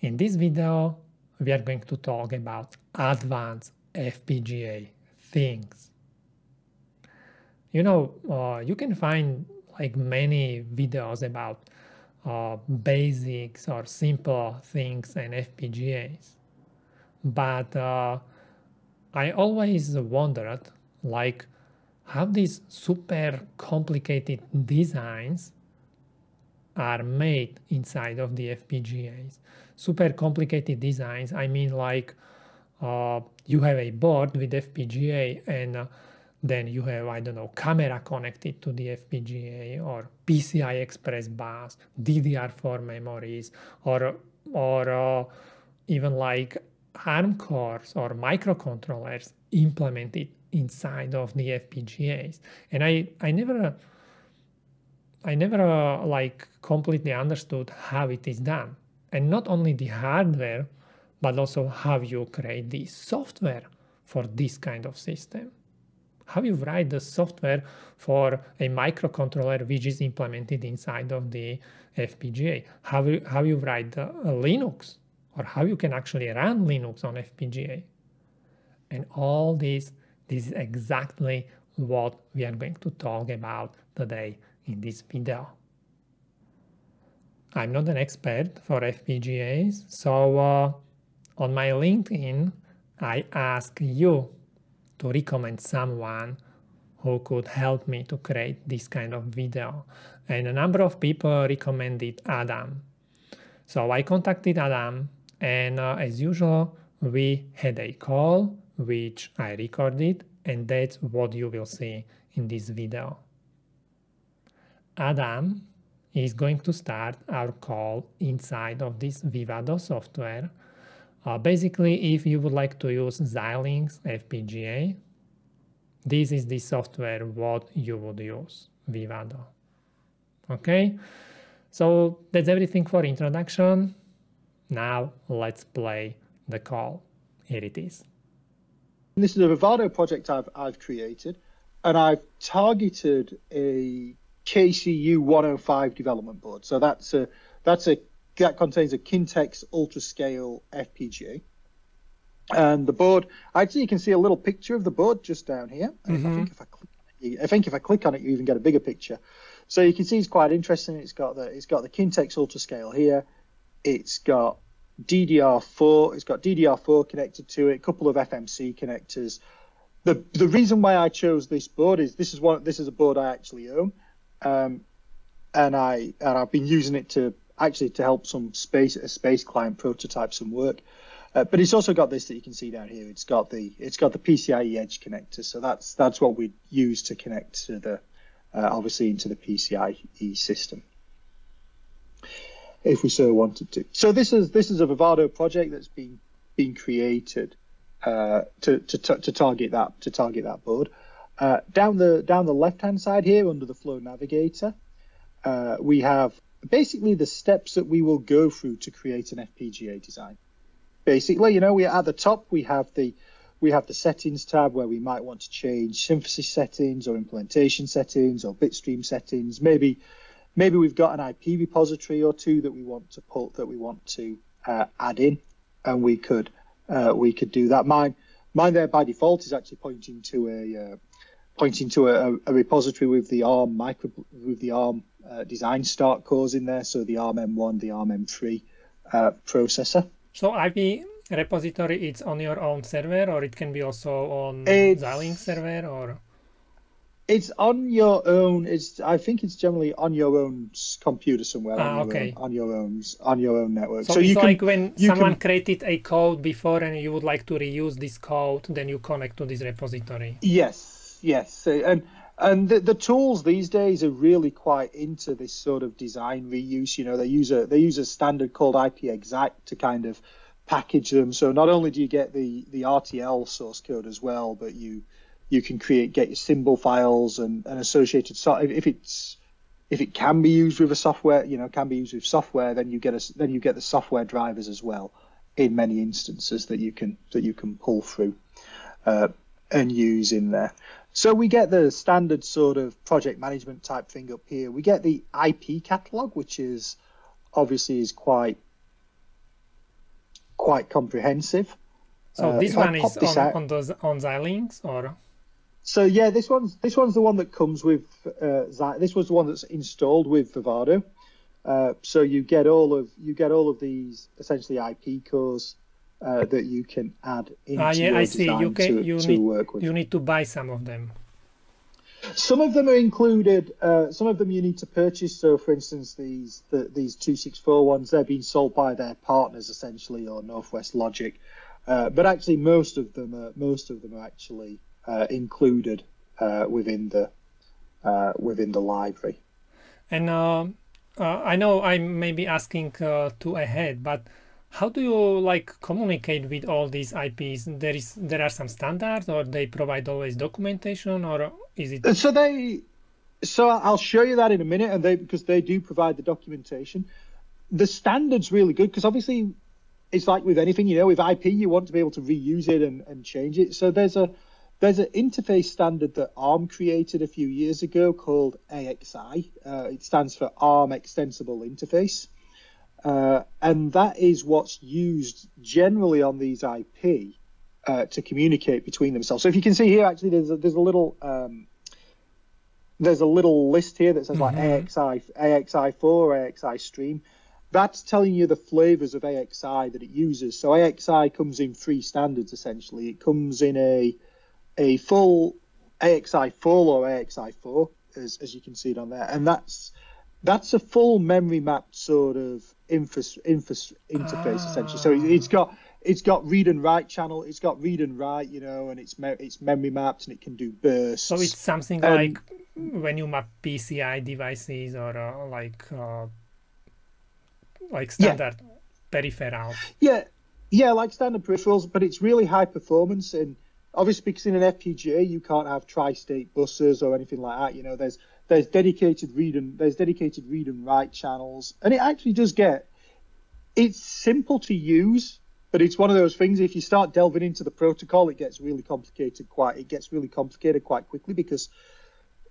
In this video, we are going to talk about advanced FPGA things. You know, uh, you can find like many videos about uh, basics or simple things and FPGAs. But uh, I always wondered like how these super complicated designs are made inside of the FPGAs. Super complicated designs, I mean like uh, you have a board with FPGA and uh, then you have, I don't know, camera connected to the FPGA or PCI Express bus, DDR4 memories, or, or uh, even like ARM cores or microcontrollers implemented inside of the FPGAs. And I, I never, I never uh, like completely understood how it is done. And not only the hardware, but also how you create the software for this kind of system. How you write the software for a microcontroller which is implemented inside of the FPGA. How you, how you write the, uh, Linux or how you can actually run Linux on FPGA. And all this, this is exactly what we are going to talk about today in this video. I'm not an expert for FPGAs, so uh, on my LinkedIn, I ask you to recommend someone who could help me to create this kind of video. And a number of people recommended Adam. So I contacted Adam, and uh, as usual, we had a call which I recorded, and that's what you will see in this video. Adam is going to start our call inside of this Vivado software. Uh, basically, if you would like to use Xilinx FPGA, this is the software what you would use, Vivado. Okay, so that's everything for introduction. Now let's play the call. Here it is. This is a Vivado project I've, I've created, and I've targeted a KCU 105 development board. So that's a that's a that contains a Kintex UltraScale FPGA. And the board, actually, you can see a little picture of the board just down here. Mm-hmm. I think if I click, I think if I click on it, you even get a bigger picture. So you can see it's quite interesting. It's got the it's got the Kintex UltraScale here. It's got DDR4. It's got DDR4 connected to it. A couple of FMC connectors. The the reason why I chose this board is this is one this is a board I actually own, um, and I and I've been using it to actually to help some space a space client prototype some work. Uh, but it's also got this that you can see down here. It's got the it's got the PCIe Edge connector, so that's that's what we use to connect to the uh, obviously into the PCIe system, if we so wanted to. So this is this is a Vivado project that's been been created uh, to, to to target that to target that board. Uh, down the down the left hand side here under the Flow Navigator, uh, we have basically the steps that we will go through to create an FPGA design basically. You know, we at the top we have the we have the settings tab where we might want to change synthesis settings or implementation settings or bitstream settings. Maybe maybe we've got an IP repository or two that we want to put that we want to uh, add in, and we could uh, we could do that. Mine mine there by default is actually pointing to a uh, pointing to a, a, repository with the ARM micro with the ARM uh, design start cores in there, so the ARM M1, the ARM M3 uh, processor. So IP repository it's on your own server or it can be also on it's, Xilinx server or it's on your own it's i think it's generally on your own computer somewhere ah, on, okay. your own, on your own on your own network so, so it's you like can, when someone can... created a code before and you would like to reuse this code then you connect to this repository yes yes and and the, the tools these days are really quite into this sort of design reuse. You know, they use a they use a standard called IP-XACT to kind of package them. So not only do you get the the RTL source code as well, but you you can create get your symbol files and, and associated so if it's if it can be used with a software, you know, can be used with software, then you get a then you get the software drivers as well in many instances that you can that you can pull through uh, and use in there. So we get the standard sort of project management type thing up here. We get the IP catalog, which is obviously is quite quite comprehensive. So uh, this one is this on, on those on Xilinx or? So yeah, this one's this one's the one that comes with uh, this was the one that's installed with Vivado. Uh, so you get all of you get all of these essentially IP cores uh, that you can add into ah, yeah, your I see. You can, to, you to need, work with. You need to buy some of them. Some of them are included. Uh, some of them you need to purchase. So, for instance, these the, these two six four ones they're being sold by their partners essentially, or Northwest Logic. Uh, but actually, most of them are most of them are actually uh, included uh, within the uh, within the library. And uh, I know I may be asking too ahead, but how do you like communicate with all these IPs? There is there are some standards, or they provide always documentation, or is it? So they, so I'll show you that in a minute, and they because they do provide the documentation. The standard's really good because obviously it's like with anything, you know, with IP you want to be able to reuse it and, and change it. So there's a there's an interface standard that ARM created a few years ago called AXI. Uh, it stands for ARM Extensible Interface. Uh, and that is what's used generally on these IP uh, to communicate between themselves. So if you can see here, actually, there's a, there's a little um, there's a little list here that says mm-hmm. like AXI AXI4 AXI stream. That's telling you the flavors of AXI that it uses. So AXI comes in three standards essentially. It comes in a a full AXI full or AXI4, as as you can see it on there, and that's that's a full memory mapped sort of infra, infra, interface ah. essentially. So it's got it's got read and write channel. It's got read and write, you know, and it's me- it's memory mapped and it can do bursts. So it's something um, like when you map PCI devices or uh, like uh, like standard yeah. peripherals. Yeah, yeah, like standard peripherals, but it's really high performance and obviously because in an FPGA you can't have tri-state buses or anything like that. You know, there's there's dedicated read and there's dedicated read and write channels, and it actually does get. It's simple to use, but it's one of those things. If you start delving into the protocol, it gets really complicated. Quite, it gets really complicated quite quickly because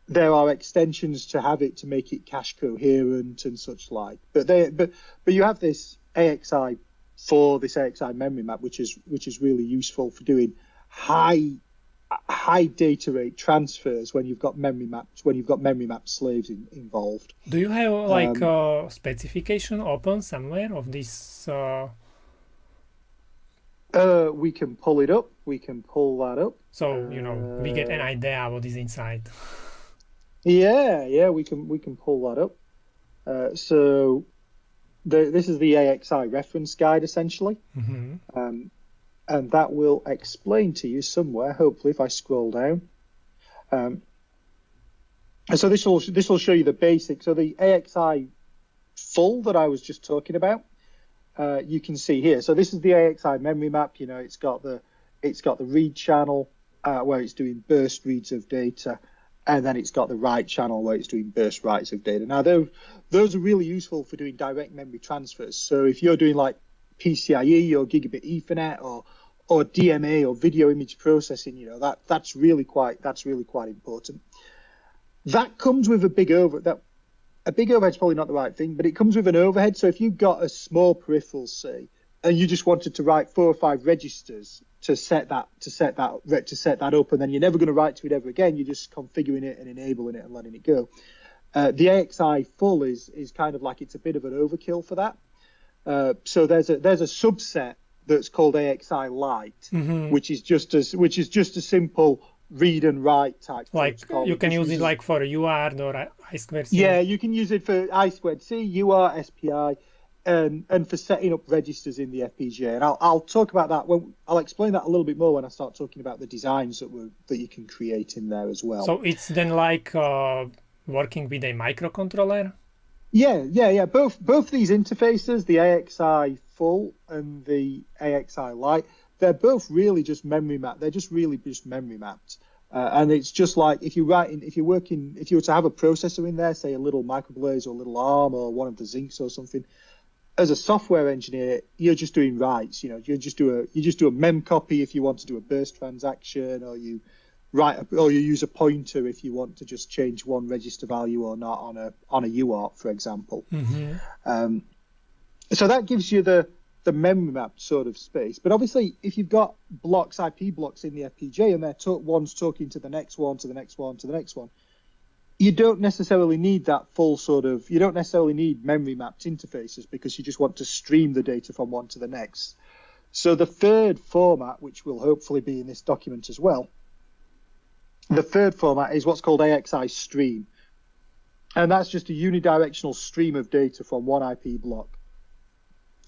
there are extensions to have it to make it cache coherent and such like. But they, but but you have this AXI for this AXI memory map, which is which is really useful for doing high high data rate transfers when you've got memory maps when you've got memory map slaves in, involved. Do you have like um, a specification open somewhere of this? Uh... Uh, we can pull it up. We can pull that up. So you know we get an uh, idea what is inside. Yeah, yeah, we can we can pull that up. Uh, so the, this is the AXI reference guide essentially. Mm-hmm. Um, and that will explain to you somewhere, hopefully, if I scroll down. Um, and so this will this will show you the basics. So the AXI full that I was just talking about, uh, you can see here. So this is the AXI memory map. You know, it's got the it's got the read channel uh, where it's doing burst reads of data, and then it's got the write channel where it's doing burst writes of data. Now, those those are really useful for doing direct memory transfers. So if you're doing like PCIe or gigabit Ethernet or or DMA or video image processing, you know, that that's really quite that's really quite important. That comes with a big over that a big overhead's probably not the right thing, but it comes with an overhead. So if you've got a small peripheral, say, and you just wanted to write four or five registers to set that to set that to set that up, and then you're never going to write to it ever again. You're just configuring it and enabling it and letting it go. Uh, the AXI full is is kind of like it's a bit of an overkill for that. Uh, so there's a there's a subset that's called AXI Lite, mm-hmm. which is just as which is just a simple read and write type. Like you can use it like for UART or I squared C. Yeah, you can use it for I squared C, UART, SPI, and and for setting up registers in the FPGA. And I'll I'll talk about that when I'll explain that a little bit more when I start talking about the designs that were that you can create in there as well. So it's then like uh, working with a microcontroller. Yeah, yeah, yeah. Both both these interfaces, the AXI full and the AXI Lite, they're both really just memory mapped. They're just really just memory mapped. Uh, and it's just like if you're writing, if you're working, if you were to have a processor in there, say a little microblaze or a little ARM or one of the Zynqs or something, as a software engineer, you're just doing writes. You know, you just do a you just do a mem copy if you want to do a burst transaction, or you a, or you use a pointer if you want to just change one register value or not on a on a UART, for example. Mm-hmm. Um, so that gives you the the memory map sort of space. But obviously, if you've got blocks, IP blocks in the FPGA, and they're to- one's talking to the next one, to the next one, to the next one, you don't necessarily need that full sort of. You don't necessarily need memory mapped interfaces because you just want to stream the data from one to the next. So the third format, which will hopefully be in this document as well, the third format is what's called AXI stream. And that's just a unidirectional stream of data from one IP block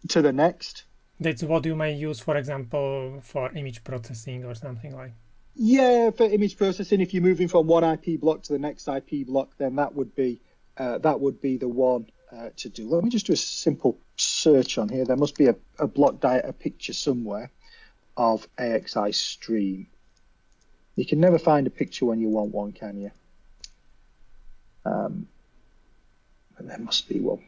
to the next. That's what you may use, for example, for image processing or something like. Yeah, for image processing, if you're moving from one IP block to the next IP block, then that would be uh, that would be the one uh, to do. Let me just do a simple search on here. There must be a, a block diet, a picture somewhere of AXI stream. You can never find a picture when you want one, can you? Um, but there must be one.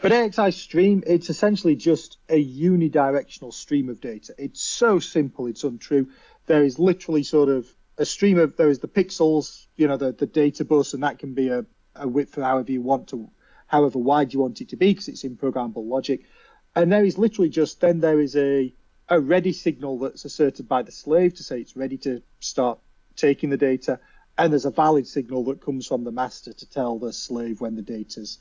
But AXI stream, it's essentially just a unidirectional stream of data. It's so simple, it's untrue. There is literally sort of a stream of, there is the pixels, you know, the, the data bus, and that can be a, a width however you want to, however wide you want it to be, because it's in programmable logic. And there is literally just, then there is a, a ready signal that's asserted by the slave to say it's ready to start taking the data. And there's a valid signal that comes from the master to tell the slave when the data's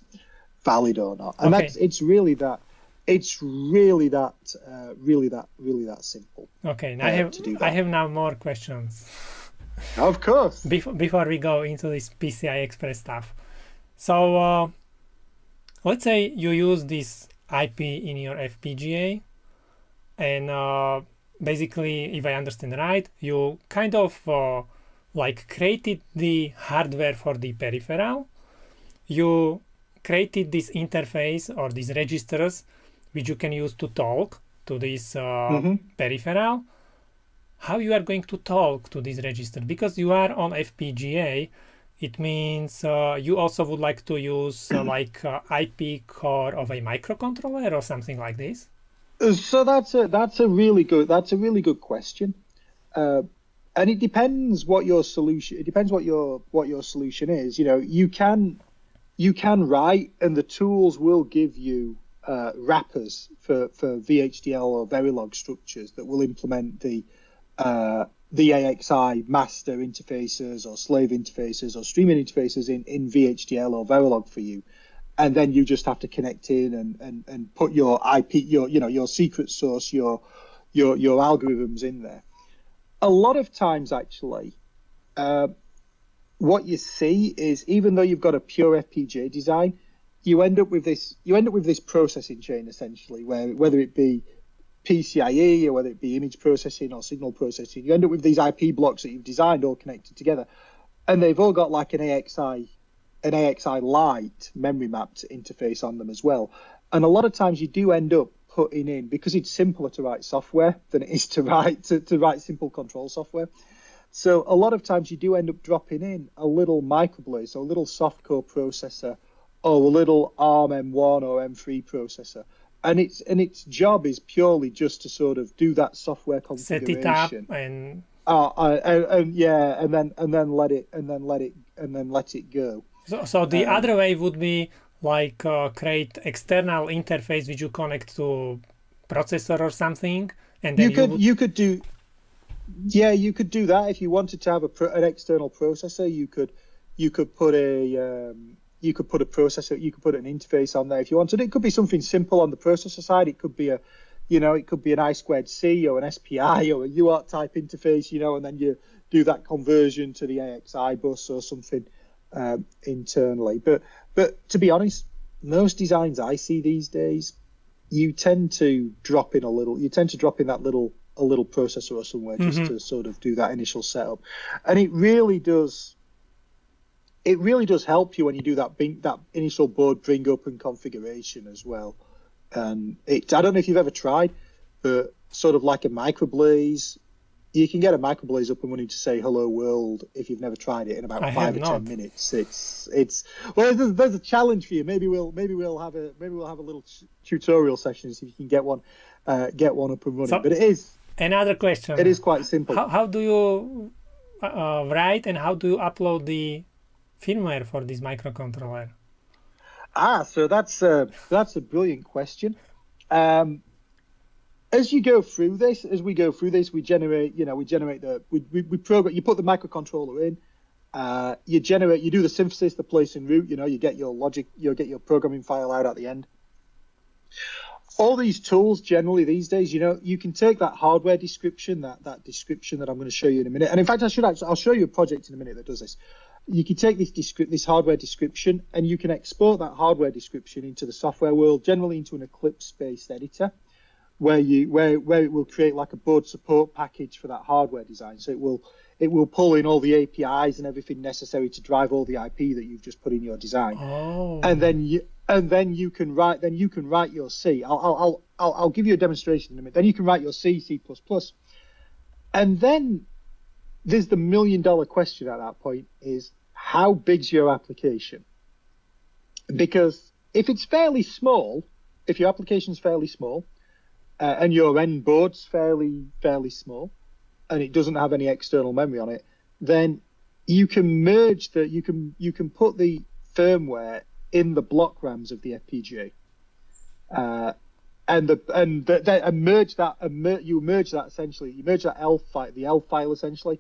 valid or not. And Okay. that's it's really that it's really that uh, really that really that simple. Okay, now Uh, I have to do I have now more questions Of course. before before we go into this PCI Express stuff. So uh, let's say you use this IP in your FPGA, and uh, basically, if I understand right, you kind of uh, like created the hardware for the peripheral. You created this interface or these registers which you can use to talk to this uh, Mhm. peripheral how you are going to talk to this register because you are on fpga it means uh, you also would like to use uh, like uh, ip core of a microcontroller or something like this So that's a that's a really good that's a really good question, uh, and it depends what your solution. It depends what your what your solution is. You know, you can you can write, and the tools will give you uh, wrappers for for VHDL or Verilog structures that will implement the uh, the AXI master interfaces or slave interfaces or streaming interfaces in, in VHDL or Verilog for you. And then you just have to connect in and, and, and put your IP, your, you know, your secret source, your, your, your algorithms in there. A lot of times actually, uh, what you see is even though you've got a pure FPGA design, you end up with this, you end up with this processing chain essentially where, whether it be PCIe or whether it be image processing or signal processing, you end up with these IP blocks that you've designed all connected together, and they've all got like an AXI, an AXI Lite memory mapped interface on them as well. And a lot of times you do end up putting in because it's simpler to write software than it is to write to, to write simple control software. So a lot of times you do end up dropping in a little microblaze or a little softcore processor or a little ARM M1 or M3 processor and its and its job is purely just to sort of do that software configuration. set it up and Uh, uh, and, and yeah, and then and then let it and then let it and then let it go. So, so the Um, other way would be like uh, create external interface which you connect to processor or something and then You you, could would you could do, yeah, you could do that if you wanted to have a pro, an external processor. You could you could put a um, you could put a processor. You could put an interface on there if you wanted. It could be something simple on the processor side. It could be a you know, it could be an I squared C or an SPI or a UART type interface, you know, and then you do that conversion to the AXI bus or something um, internally. But but to be honest, most designs I see these days, you tend to drop in a little. You tend to drop in that little a little processor or somewhere just Mhm. to sort of do that initial setup, and it really does. It really does help you when you do that bring, that initial board bring up and configuration as well. And it, I don't know if you've ever tried, but sort of like a microblaze, you can get a microblaze up and running to say hello world if you've never tried it in about I five or ten minutes. It's it's well, there's, there's a challenge for you. Maybe we'll maybe we'll have a maybe we'll have a little tutorial session so you can get one uh, get one up and running. So- but it is another question it is quite simple. how, how do you uh, uh, write and how do you upload the firmware for this microcontroller Ah, so that's a that's a brilliant question. Um, as you go through this, as we go through this, we generate, you know, we generate the, we, we, we program, you put the microcontroller in, uh, you generate, you do the synthesis, the place and route, you know, you get your logic, you'll get your programming file out at the end. All these tools generally these days, you know, you can take that hardware description, that, that description that I'm going to show you in a minute. And in fact, I should actually, I'll show you a project in a minute that does this. You can take this descript, this hardware description and you can export that hardware description into the software world, generally into an Eclipse based editor where you where where it will create like a board support package for that hardware design. So it will it will pull in all the APIs and everything necessary to drive all the IP that you've just put in your design. Oh. And then you and then you can write then you can write your C. I'll I'll I'll I'll give you a demonstration in a minute. Then you can write your C, C++. And then there's the million dollar question at that point is how big's your application? Because if it's fairly small, if your application is fairly small, uh, and your end board's fairly fairly small, and it doesn't have any external memory on it, then you can merge the you can you can put the firmware in the block RAMs of the FPGA, uh, and the and the, the, and merge that and mer- you merge that essentially you merge that ELF file the ELF file essentially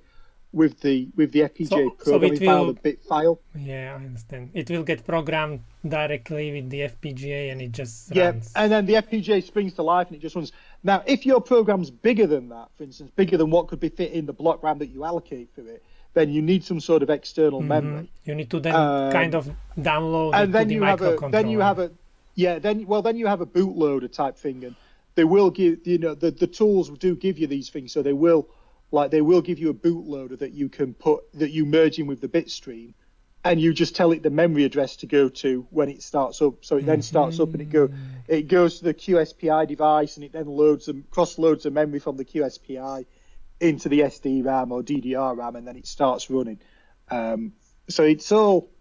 with the with the FPGA So- so programming it file will- the bit file. Yeah, I understand. It will get programmed directly with the FPGA and it just Yeah, runs. and then the FPGA springs to life and it just runs. Now, if your program's bigger than that, for instance, bigger than what could be fit in the block RAM that you allocate for it, then you need some sort of external Mhm. memory. You need to then Um, kind of download And then to the you have a then you have a yeah then well then you have a bootloader type thing and they will give you know the the tools do give you these things so they will like they will give you a bootloader that you can put that you merge in with the bit stream and you just tell it the memory address to go to when it starts up. So it then starts up and it go it goes to the QSPI device and it then loads and cross loads the memory from the QSPI into the SD RAM or DDR RAM and then it starts running. Um, so it's all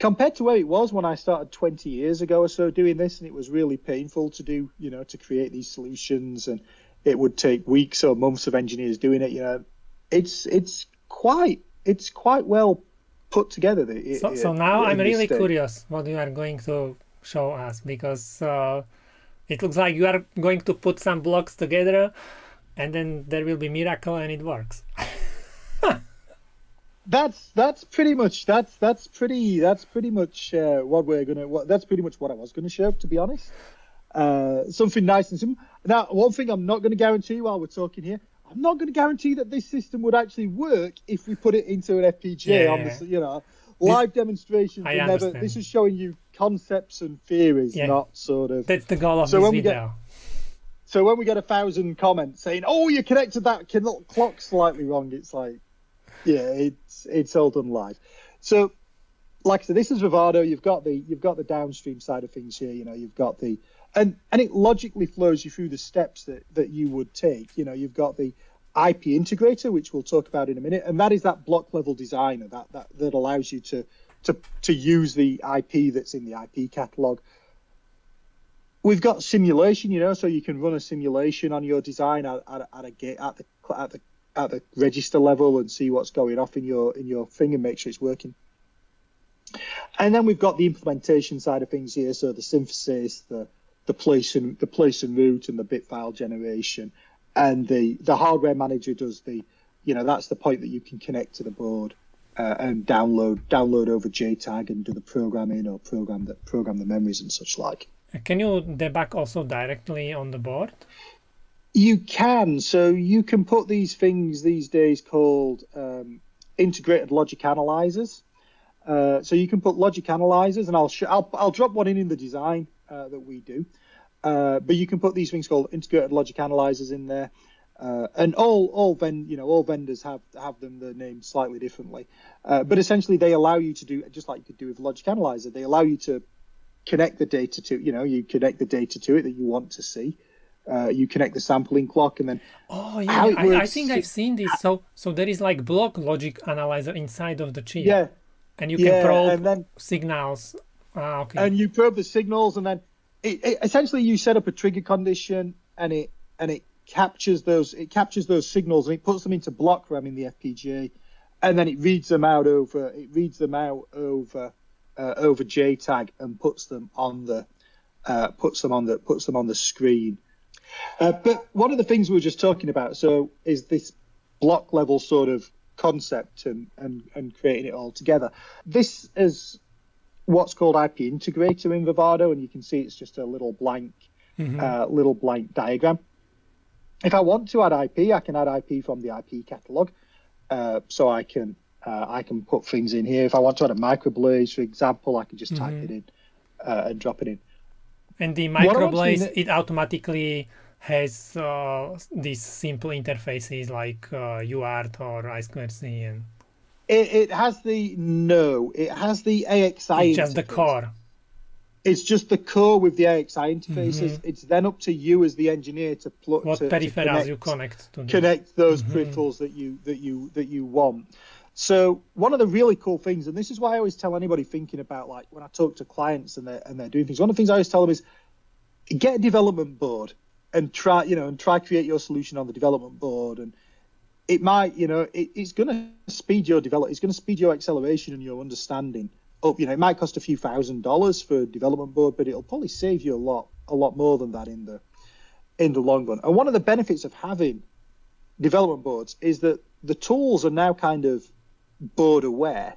compared to where it was when I started 20 years ago or so doing this, and it was really painful to do, you know, to create these solutions, and it would take weeks or months of engineers doing it. You know, it's it's quite it's quite well put together. the- So, i- so now I'm really state. curious what you are going to show us because uh, it looks like you are going to put some blocks together and then there will be miracle and it works. That's that's pretty much that's that's pretty that's pretty much uh, what we're gonna. What, that's pretty much what I was gonna show, to be honest. Uh, something nice and simple. Now, one thing I'm not going to guarantee while we're talking here, I'm not going to guarantee that this system would actually work if we put it into an FPGA on Yeah. this. You know, live demonstrations. I never. This is showing you concepts and theories, Yeah. not sort of. That's the goal of So this when we get- So when we get a thousand comments saying, "Oh, you connected that clock slightly wrong," it's like, yeah, it's it's all done live. So, like I said, this is Vivado. You've got the you've got the downstream side of things here. You know, you've got the and and it logically flows you through the steps that that you would take. You know, you've got the IP integrator, which we'll talk about in a minute, and that is that block level designer that that that allows you to to to use the IP that's in the IP catalog we've got simulation, you know, so you can run a simulation on your design at, at, at a gate at the at the at the register level and see what's going off in your in your thing and make sure it's working. And then we've got the implementation side of things here, so the synthesis, the the place and the place and route and the bit file generation, and the the hardware manager does the, you know, that's the point that you can connect to the board uh, and download download over JTAG and do the programming or program that program the memories and such like. Can you debug also directly on the board? You can. So you can put these things these days called um, integrated logic analyzers. Uh, so you can put logic analyzers, and I'll, I'll I'll drop one in in the design uh, that we do. Uh, but you can put these things called integrated logic analyzers in there, uh, and all all ven- you know all vendors have have them they're named slightly differently. Uh, but essentially, they allow you to do just like you could do with logic analyzer. They allow you to connect the data to you know you connect the data to it that you want to see. Uh, you connect the sampling clock, and then Oh yeah, I, I think I've seen this. So so there is like block logic analyzer inside of the chip, yeah, and you yeah, can probe then signals. Ah, okay. and you probe the signals, and then it, it, essentially you set up a trigger condition, and it and it captures those it captures those signals and it puts them into block RAM in the FPGA, and then it reads them out over it reads them out over uh, over JTAG and puts them on the uh, puts them on the puts them on the screen. Uh, but one of the things we were just talking about, so is this block level sort of concept and, and, and creating it all together. This is what's called IP integrator in Vivado, and you can see it's just a little blank, mm-hmm. uh, little blank diagram. If I want to add IP, I can add IP from the IP catalog. Uh, so I can uh, I can put things in here. If I want to add a microblaze, for example, I can just mm-hmm. type it in uh, and drop it in. And the microblaze, it automatically has uh, these simple interfaces like uh, UART or I2C and it, it, has the no, it has the AXI. It's just the core. It's just the core with the AXI interfaces. Mm-hmm. It's then up to you as the engineer to plug what to, peripherals to connect, you connect to connect those mm-hmm. peripherals that you that you that you want. So one of the really cool things, and this is why I always tell anybody thinking about like when I talk to clients and they're and they're doing things. One of the things I always tell them is get a development board and try you know and try create your solution on the development board and it might you know it, it's going to speed your develop it's going to speed your acceleration and your understanding up. You know it might cost a few thousand dollars for a development board but it'll probably save you a lot a lot more than that in the in the long run. And one of the benefits of having development boards is that the tools are now kind of board aware.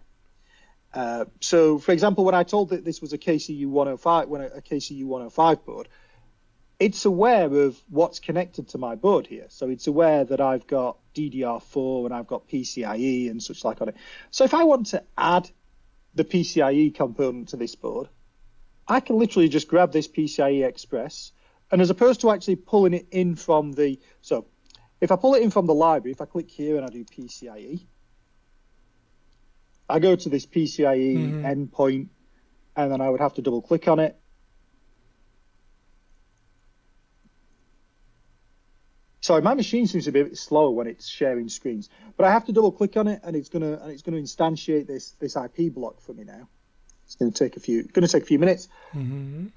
Uh, so for example when i told that this was a kcu 105 when a, a kcu 105 board it's aware of what's connected to my board here. So it's aware that I've got DDR4 and I've got PCIe and such like on it. So if I want to add the PCIe component to this board, I can literally just grab this PCIe Express and as opposed to actually pulling it in from the so if I pull it in from the library, if I click here and I do PCIe, I go to this PCIe mm-hmm. endpoint and then I would have to double click on it Sorry, my machine seems to be a bit slower when it's sharing screens, but I have to double click on it and it's gonna and it's gonna instantiate this this IP block for me now. It's gonna take a few gonna take a few minutes, mm-hmm.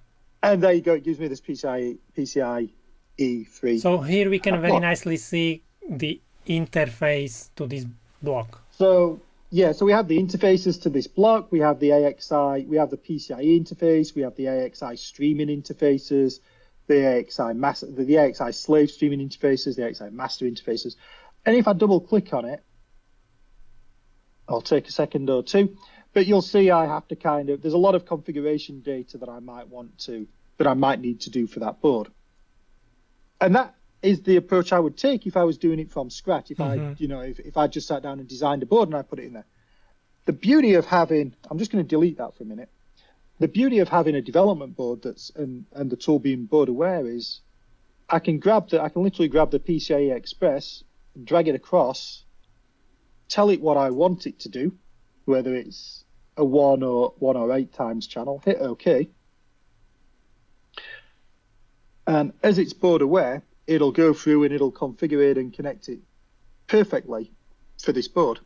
and there you go. It gives me this PCI PCI E3. So here we can very nicely see the interface to this block. So yeah, so we have the interfaces to this block. We have the AXI, we have the PCIe interface, we have the AXI streaming interfaces the AXI master, the, the AXI slave streaming interfaces, the AXI master interfaces. And if I double click on it, I'll take a second or two, but you'll see I have to kind of, there's a lot of configuration data that I might want to, that I might need to do for that board. And that is the approach I would take if I was doing it from scratch. If mm-hmm. I, you know, if, if I just sat down and designed a board and I put it in there. The beauty of having, I'm just going to delete that for a minute the beauty of having a development board that's and, and the tool being board aware is I can grab the I can literally grab the PCIe Express, drag it across, tell it what I want it to do, whether it's a one or one or eight times channel, hit OK. And as it's board aware, it'll go through and it'll configure it and connect it perfectly for this board,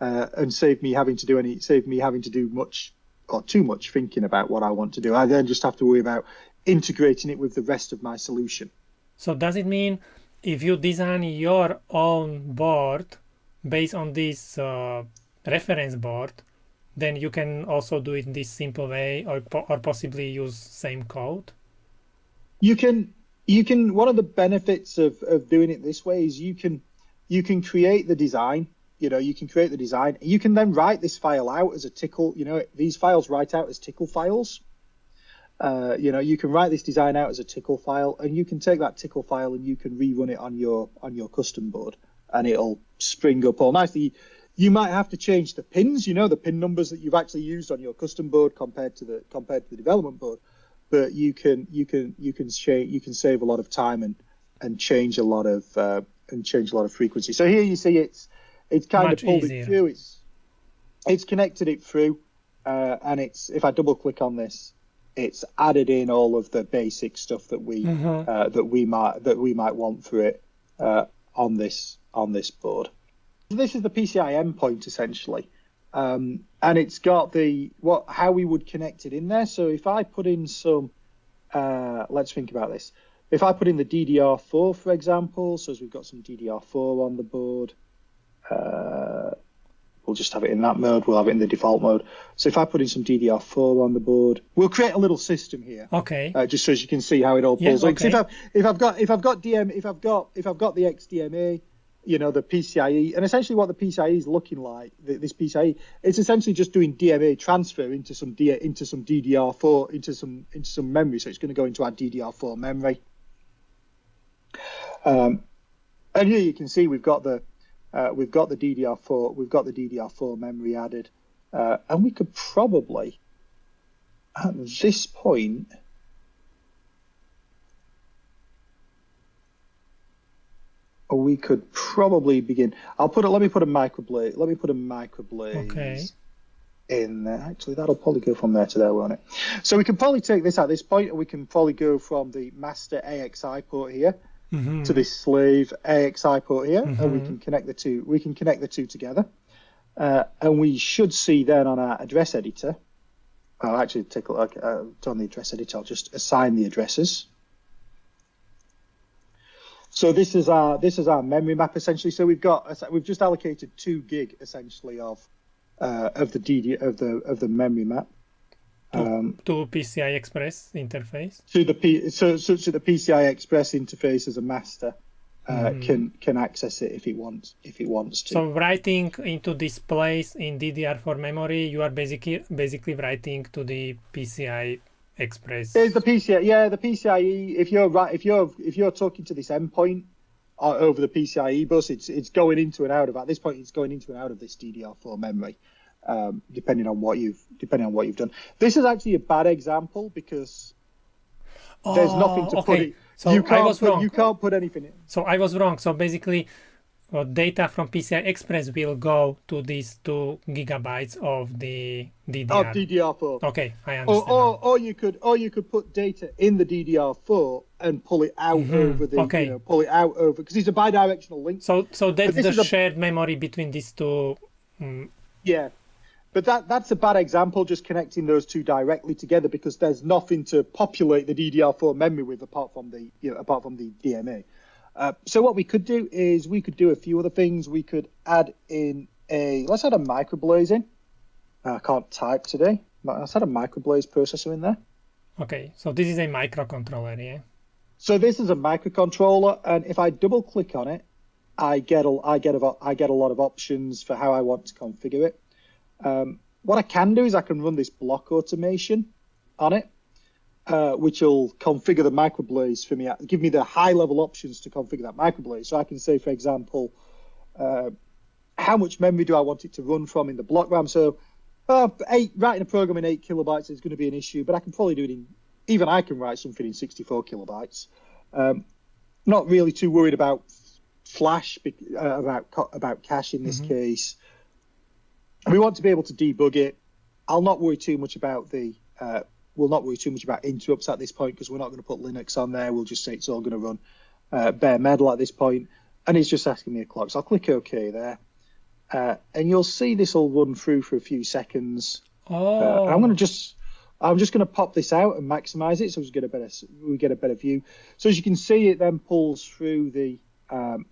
uh, and save me having to do any save me having to do much or too much thinking about what I want to do. I then just have to worry about integrating it with the rest of my solution. So does it mean if you design your own board based on this uh, reference board, then you can also do it in this simple way, or or possibly use same code. You can you can one of the benefits of, of doing it this way is you can you can create the design you know, you can create the design. You can then write this file out as a Tcl You know, these files write out as Tcl files. Uh, you know, you can write this design out as a Tcl file, and you can take that Tcl file and you can rerun it on your on your custom board, and it'll spring up all nicely. You might have to change the pins, you know, the pin numbers that you've actually used on your custom board compared to the compared to the development board, but you can you can you can change you can save a lot of time and and change a lot of uh, and change a lot of frequency. So here you see it's it's kind Much of pulled easier. it through. It's it's connected it through, uh, and it's if I double click on this, it's added in all of the basic stuff that we mm-hmm. uh, that we might that we might want for it uh, on this on this board. This is the PCI endpoint essentially, um, and it's got the what how we would connect it in there. So if I put in some, uh, let's think about this. If I put in the DDR4, for example, so as we've got some DDR4 on the board, uh, we'll just have it in that mode. We'll have it in the default mode. So if I put in some DDR4 on the board, we'll create a little system here. Okay. Uh, just so as you can see how it all Yeah, pulls. 'cause okay. if I've if I've got if I've got DM if I've got if I've got the XDMA, you know the PCIe, and essentially what the PCIe is looking like, th- this PCIe, it's essentially just doing DMA transfer into some D, into some DDR4 into some into some memory. So it's going to go into our DDR4 memory. Um, and here you can see we've got the uh, we've got the DDR4 we've got the DDR4 memory added, uh, and we could probably at this point. We could probably begin. I'll put it. Let me put a microblaze. Let me put a microblaze Okay. in there. Actually, that'll probably go from there to there, won't it? So we can probably take this at this point, and we can probably go from the master AXI port here Mhm. to this slave AXI port here, and we Mhm. can connect the two. We can connect the two together, uh, and we should see then on our address editor. I'll actually take a look uh, on the address editor. I'll just assign the addresses. So this is our this is our memory map essentially. So we've got we've just allocated two gig essentially of uh, of the DD of the of the memory map. Um, to PCI Express interface. to the P, so, so so the PCI Express interface as a master uh, Mhm. can can access it if it wants if it wants to. So writing into this place in DDR4 memory, you are basically basically writing to the PCI Express. There's the PCI, yeah, the PCIe. If you're right, if you're if you're talking to this endpoint uh, over the PCIe bus, it's it's going into and out of. At this point, it's going into and out of this DDR4 memory, um, depending on what you've depending on what you've done. This is actually a bad example because there's nothing to Oh, put it. So you can't was put, wrong. you can't put anything in. So I was wrong. So basically, uh, data from PCI Express will go to these two gigabytes of the DDR. Of DDR4. okay, I Or, understand. or, or you could, or you could put data in the DDR4 and pull it out Mhm, over the, okay. you know, pull it out over because it's a bidirectional link. so so that's the is a- shared memory between these two. mm, Yeah, but that that's a bad example. Just connecting those two directly together because there's nothing to populate the DDR4 memory with apart from the, you know, apart from the DMA. Uh, so what we could do is we could do a few other things. We could add in a let's add a microblaze in. I can't type today. Let's add a microblaze processor in there. okay, so this is a microcontroller, yeah. So this is a microcontroller, and if I double click on it, I get a, I get a, I get a lot of options for how I want to configure it. Um, what I can do is I can run this block automation on it, uh, which will configure the microblaze for me, give me the high level options to configure that microblaze. So I can say, for example, uh, how much memory do I want it to run from in the block RAM? So uh, eight, writing a program in eight kilobytes is going to be an issue, but I can probably do it in, even I can write something in 64 kilobytes. Um, not really too worried about flash, uh, about about cache in this case. We want to be able to debug it. I'll not worry too much about the. Uh, we'll not worry too much about interrupts at this point because we're not going to put Linux on there. We'll just say it's all going to run uh, bare metal at this point. and it's just asking me a clock. So I'll click OK there, uh, and you'll see this all run through for a few seconds. Oh, Uh, I'm going to just, I'm just going to pop this out and maximize it so we get a better, we get a better view. So as you can see, it then pulls through the, um,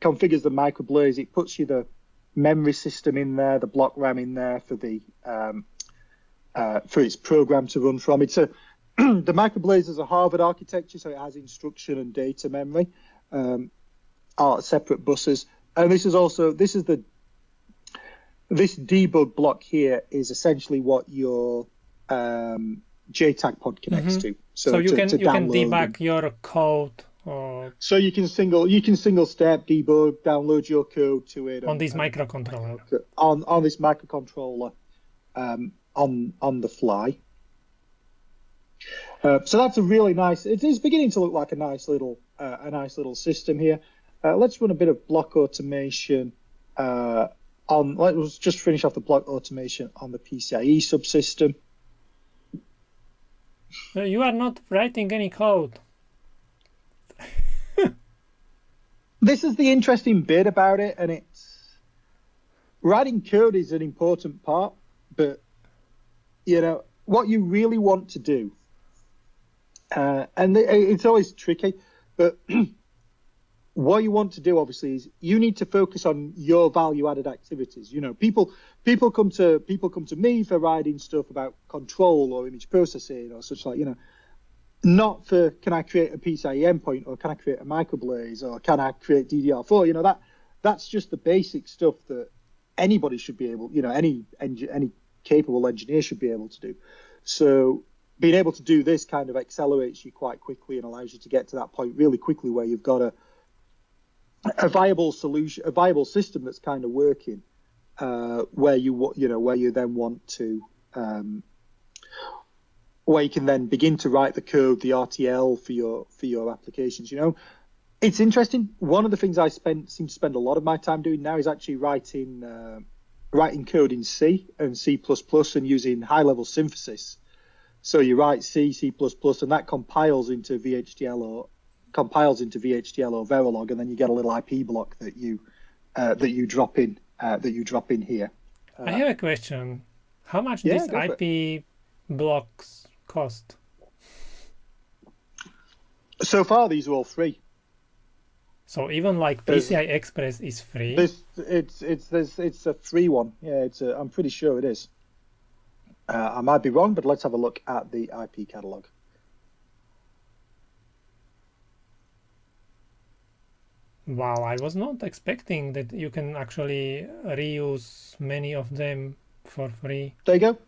configures the microblaze. It puts you the memory system in there, the block RAM in there for the, um, uh, for its program to run from. It's a, the microblaze is a Harvard architecture, so it has instruction and data memory, um, are separate buses. And this is also, this is the this debug block here is essentially what your um, JTAG pod connects Mhm. to. so you to- can to you can debug and- your code or So you can single you can single step debug, download your code to it on and- this and- microcontroller. on on this microcontroller um, on on the fly. Uh, so that's a really nice. It is beginning to look like a nice little uh, a nice little system here. Uh, let's run a bit of block automation uh, on. Let's just finish off the block automation on the PCIe subsystem. Uh, You are not writing any code. This is the interesting bit about it, and it's writing code is an important part, but you know what you really want to do, uh, and it- it's always tricky. But what you want to do obviously is you need to focus on your value added activities you know people people come to people come to me for writing stuff about control or image processing or such like you know not for can i create a pcie endpoint or can i create a microblaze or can i create ddr4 you know that that's just the basic stuff that anybody should be able you know any any capable engineer should be able to do. So being able to do this kind of accelerates you quite quickly and allows you to get to that point really quickly where you've got a a viable solution, a viable system that's kind of working, uh, where you you know where you then want to um, where you can then begin to write the code, the RTL for your for your applications. You know, it's interesting. One of the things I spend seem to spend a lot of my time doing now is actually writing uh, writing code in C and C++ and using high level synthesis. So you write C, C++, and that compiles into VHDL or compiles into VHDL or Verilog, and then you get a little IP block that you uh, that you drop in uh, that you drop in here. I have a question. How much yeah, these IP blocks cost? So far, these are all free. So even like PCI there's, Express is free. This it's it's there's it's a free one. Yeah, it's a, I'm pretty sure it is. Uh, I might be wrong, but let's have a look at the IP catalog. Wow, I was not expecting that you can actually reuse many of them for free. There you go.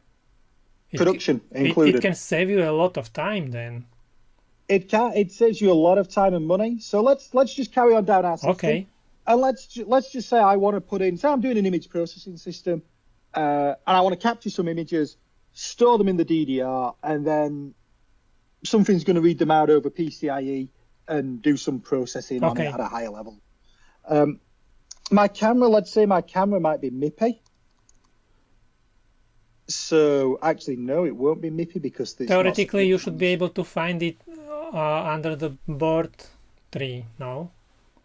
It, Production included. It, it, can save you a lot of time then. It can. It saves you a lot of time and money. So let's let's just carry on down our system. Okay. And let's let's just say I want to put in. Say I'm doing an image processing system, uh, and I want to capture some images, store them in the DDR, and then something's going to read them out over PCIe and do some processing okay. on it at a higher level. Um, my camera, let's say my camera might be MIPI. So actually, no, it won't be MIPI because theoretically you should be able to find it uh, under the board tree. No.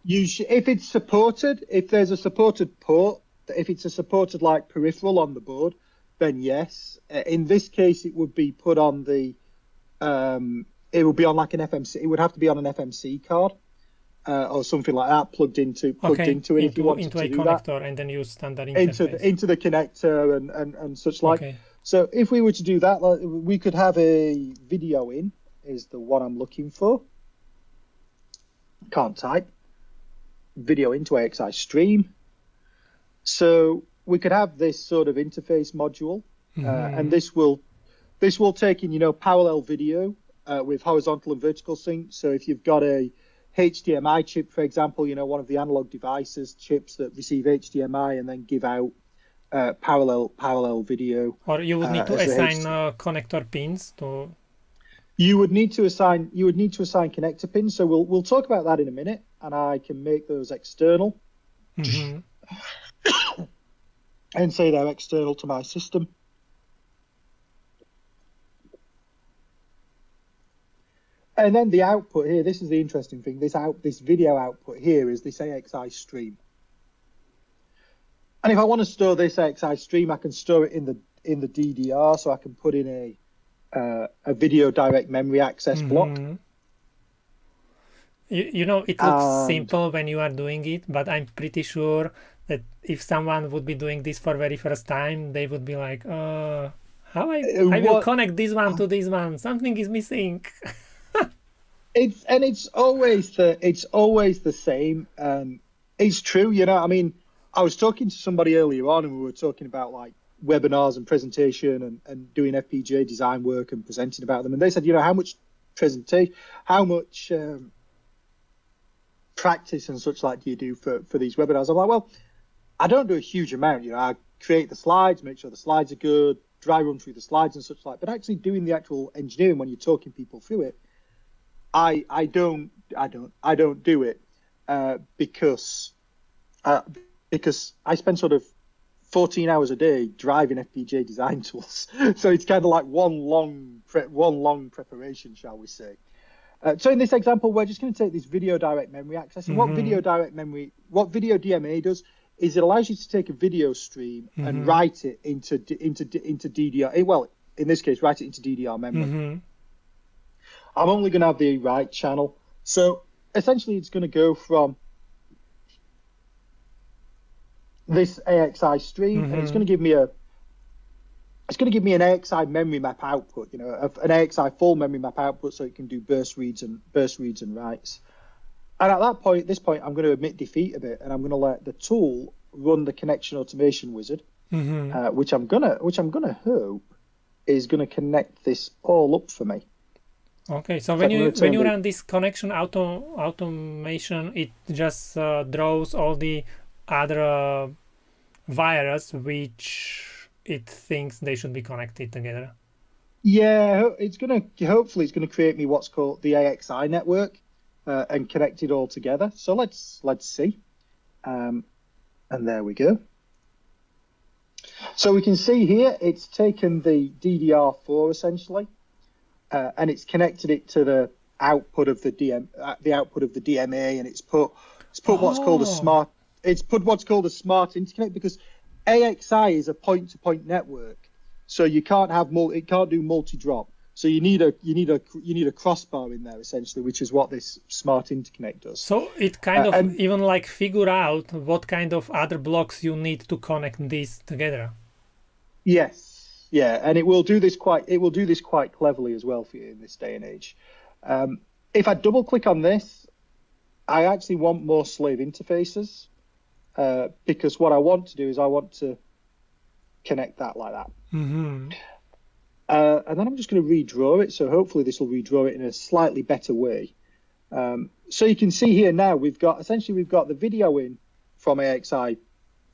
You sh- if it's supported, if there's a supported port, if it's a supported like peripheral on the board, then yes. Uh, in this case, it would be put on the um, it would be on like an FMC. It would have to be on an FMC card uh, or something like that, plugged into plugged okay. into it. Into, if you wanted into to a do connector that. and then use standard interface. into the, into the connector and, and, and such like. Okay. So if we were to do that, like, we could have a video in. Is the one I'm looking for. Can't type. Video into AXI stream. So we could have this sort of interface module, mm-hmm. uh, and this will this will take in you know parallel video uh, with horizontal and vertical sync. So if you've got a HDMI chip, for example, you know, one of the analog devices, chips that receive HDMI and then give out uh, parallel parallel video. Or you would need to uh, assign uh, connector pins to. You would need to assign you would need to assign connector pins. So we'll we'll talk about that in a minute, and I can make those external. Mm-hmm. and say they're external to my system. And then the output here, this is the interesting thing. This out, this video output here is this AXI stream. And if I want to store this AXI stream, I can store it in the in the DDR, so I can put in a uh, a video direct memory access block. Mm-hmm. You, you know, it looks and... simple when you are doing it, but I'm pretty sure that if someone would be doing this for very first time, they would be like, "Uh, how I, uh, I will connect this one to this one? Something is missing." it's and it's always the it's always the same. Um, it's true, you know. I mean, I was talking to somebody earlier on, and we were talking about like webinars and presentation and, and doing FPGA design work and presenting about them. And they said, you know, how much presentation, how much um, practice and such like do you do for, for these webinars? I'm like, well, I don't do a huge amount. You know, I create the slides, make sure the slides are good, dry run through the slides and such like. But actually doing the actual engineering when you're talking people through it, I I don't I don't I don't do it uh, because uh, because I spend sort of 14 hours a day driving FPGA design tools, so it's kind of like one long pre- one long preparation, shall we say? Uh, so in this example, we're just going to take this video direct memory access. And mm-hmm. what video direct memory, what video DMA does is it allows you to take a video stream mm-hmm. and write it into into into DDR. Well, in this case, write it into DDR memory. Mm-hmm. I'm only going to have the right channel. So essentially, it's going to go from this AXI stream, mm-hmm. and it's mm-hmm. going to give me a it's going to give me an AXI memory map output, you know, an AXI full memory map output, so it can do burst reads and burst reads and writes. And at that point, this point, I'm going to admit defeat a bit, and I'm going to let the tool run the connection automation wizard, mm-hmm. uh, which I'm gonna, which I'm gonna hope is going to connect this all up for me. Okay, so when you when you run this connection auto automation, it just uh, draws all the other uh, wires which it thinks they should be connected together. Yeah, it's gonna hopefully it's gonna create me what's called the AXI network uh, and connect it all together. So let's let's see, um, and there we go. So we can see here it's taken the DDR4 essentially, uh, and it's connected it to the output of the DM uh, the output of the DMA, and it's put it's put what's called a Oh. smart it's put what's called a smart interconnect because AXI is a point-to-point network, so you can't have mul- it can't do multi-drop. So you need a you need a you need a crossbar in there essentially, which is what this smart interconnect does. So it kind Uh, of even like figure out what kind of other blocks you need to connect these together. Yes, yeah, and it will do this quite it will do this quite cleverly as well for you in this day and age. Um, if I double click on this, I actually want more slave interfaces uh, because what I want to do is I want to connect that like that. hmm Uh, and then I'm just going to redraw it. So hopefully this will redraw it in a slightly better way. Um, so you can see here now we've got essentially we've got the video in from AXI.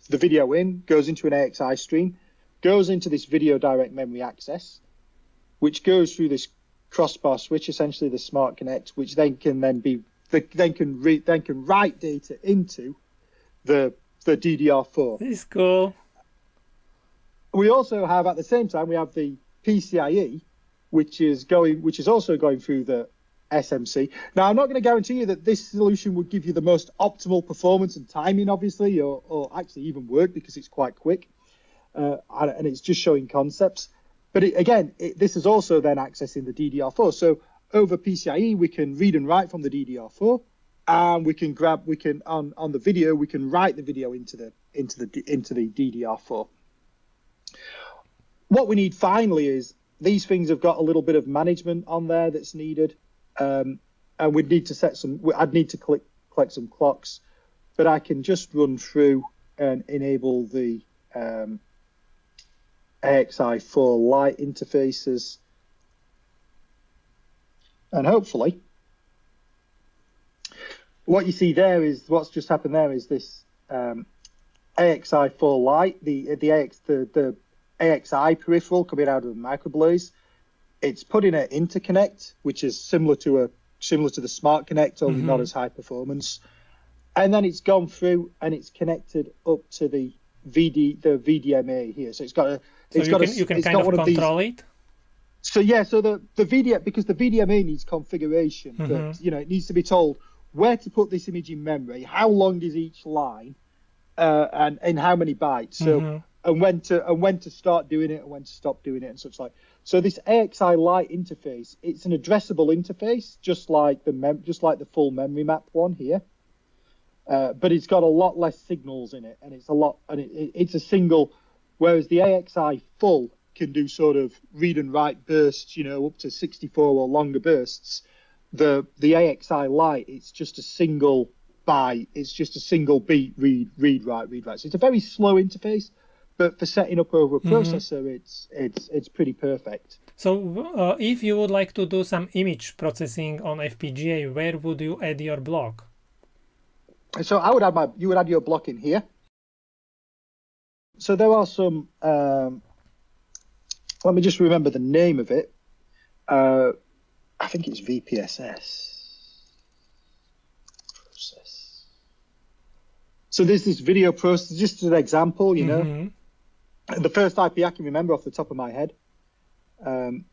The video in goes into an AXI stream, goes into this video direct memory access, which goes through this crossbar switch, essentially the Smart Connect, which then can then be the, then can read then can write data into the the DDR4 This is cool. we also have at the same time we have the PCIe, which is going, which is also going through the SMC. Now, I'm not going to guarantee you that this solution would give you the most optimal performance and timing, obviously, or, or actually even work because it's quite quick, uh, and, it's just showing concepts. But it, again, it, this is also then accessing the DDR4. So over PCIe, we can read and write from the DDR4, and we can grab, we can on on the video, we can write the video into the into the into the DDR4 what we need finally is these things have got a little bit of management on there that's needed, um, and we'd need to set some. I'd need to click, collect some clocks, but I can just run through and enable the um, AXI4 Lite interfaces, and hopefully, what you see there is what's just happened. There is this um, AXI4 Lite, the the AX the the AXI peripheral coming out of the microblaze. It's put in an interconnect, which is similar to a similar to the smart connect, only Mhm. not as high performance. And then it's gone through and it's connected up to the VD the VDMA here. So it's got a So it's you got can a, you can kind of one these- it. so yeah, so the the VDM because the VDMA needs configuration. Mhm. That you know it needs to be told where to put this image in memory, how long is each line, uh, and in how many bytes. So Mhm. and when to and when to start doing it and when to stop doing it and such like. So this AXI Lite interface, it's an addressable interface, just like the mem- just like the full memory map one here. Uh, but it's got a lot less signals in it, and it's a lot, and it, it, it's a single. Whereas the AXI full can do sort of read and write bursts, you know, up to 64 or longer bursts. The the AXI Lite, it's just a single byte. It's just a single beat read, read, write, read, write. So it's a very slow interface, but for setting up over a Mhm. processor, it's it's it's pretty perfect. So uh, if you would like to do some image processing on FPGA, where would you add your block? So I would add my, you would add your block in here. So there are some. Um, let me just remember the name of it. Uh, I think it's VPSS. Process. So there's this video process. Just as an example, you know, Mhm. the first IP I can remember off the top of my head um,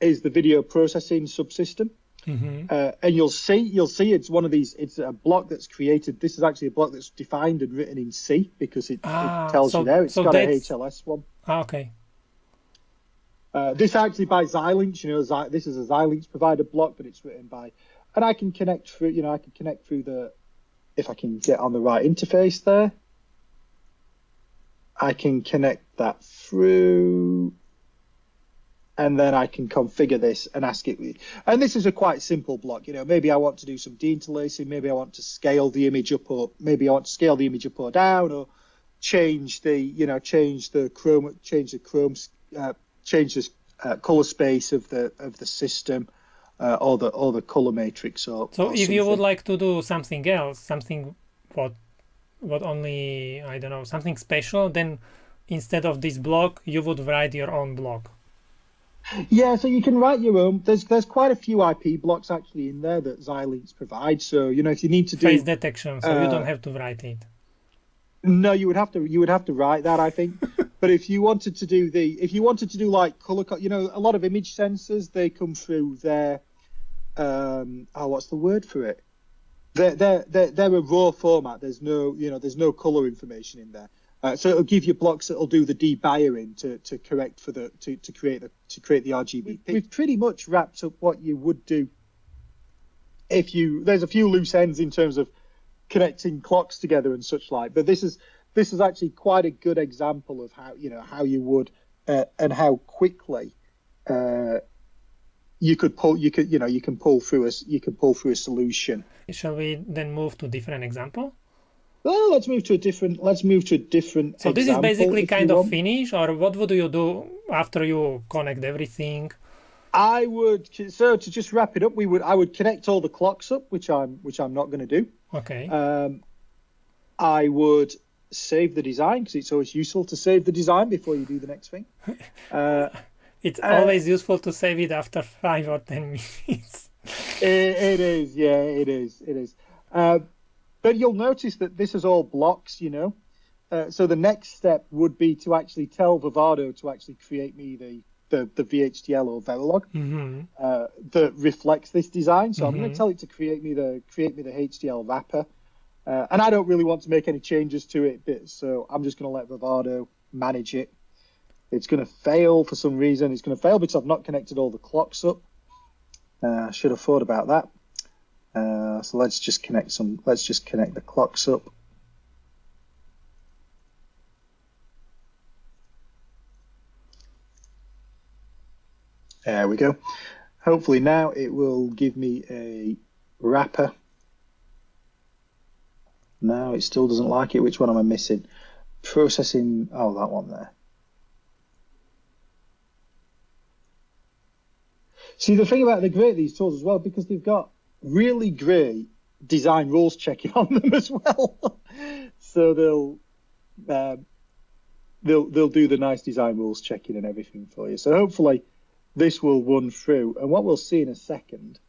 is the video processing subsystem. Mhm. Uh, and you'll see, you'll see, it's one of these. It's a block that's created. This is actually a block that's defined and written in C because it, Ah, it tells so- you there. It's so got a that's- HLS one. Ah, okay. Uh, this actually by Xilinx. You know, this is a Xilinx provider block, but it's written by, and I can connect through. You know, I can connect through the, if I can get on the right interface there. I can connect that through and then I can configure this and ask it. And this is a quite simple block. You know, maybe I want to do some deinterlacing. Maybe I want to scale the image up or maybe I want to scale the image up or down or change the, you know, change the chrome, change the chrome, uh, change the uh, color space of the of the system uh, or the or the color matrix. Or so, or if you would like to do something else, something what what only I don't know something special, then instead of this block, you would write your own block. Yeah, so you can write your own. There's there's quite a few IP blocks actually in there that Xilinx provides. So you know if you need to do face detection, so uh, you don't have to write it. No, you would have to you would have to write that I think. but if you wanted to do the if you wanted to do like color, you know, a lot of image sensors they come through their um oh what's the word for it? They're they're they're, they're a raw format. There's no you know there's no color information in there. Uh, so it'll give you blocks that'll do the debayering to, to correct for the to, to create the to create the RGB. We've pretty much wrapped up what you would do if you there's a few loose ends in terms of connecting clocks together and such like, but this is this is actually quite a good example of how you know how you would uh, and how quickly uh, you could pull you could you know you can pull through a you can pull through a solution. Shall we then move to different example? Well, let's move to a different. Let's move to a different. So this is basically kind of finish, or what would you do after you connect everything? I would so to just wrap it up, we would I would connect all the clocks up, which I'm which I'm not going to do. Okay. Um, I would save the design because it's always useful to save the design before you do the next thing. Uh, it's uh, always useful to save it after five or ten minutes. it, it is, yeah, it is, it is. Uh, but you'll notice that this is all blocks, you know. Uh, so the next step would be to actually tell Vivado to actually create me the the, the VHDL or Verilog mm-hmm. uh, that reflects this design. So mm-hmm. I'm going to tell it to create me the create me the HDL wrapper, uh, and I don't really want to make any changes to it, but so I'm just going to let Vivado manage it. It's going to fail for some reason. It's going to fail because I've not connected all the clocks up. Uh, I should have thought about that. Uh, so let's just connect some, let's just connect the clocks up. There we go. Hopefully now it will give me a wrapper. No, it still doesn't like it. Which one am I missing? Processing, oh, that one there. See, the thing about the great these tools as well, because they've got really great design rules checking on them as well. so they'll um, they'll they'll do the nice design rules checking and everything for you. So hopefully this will run through, and what we'll see in a second.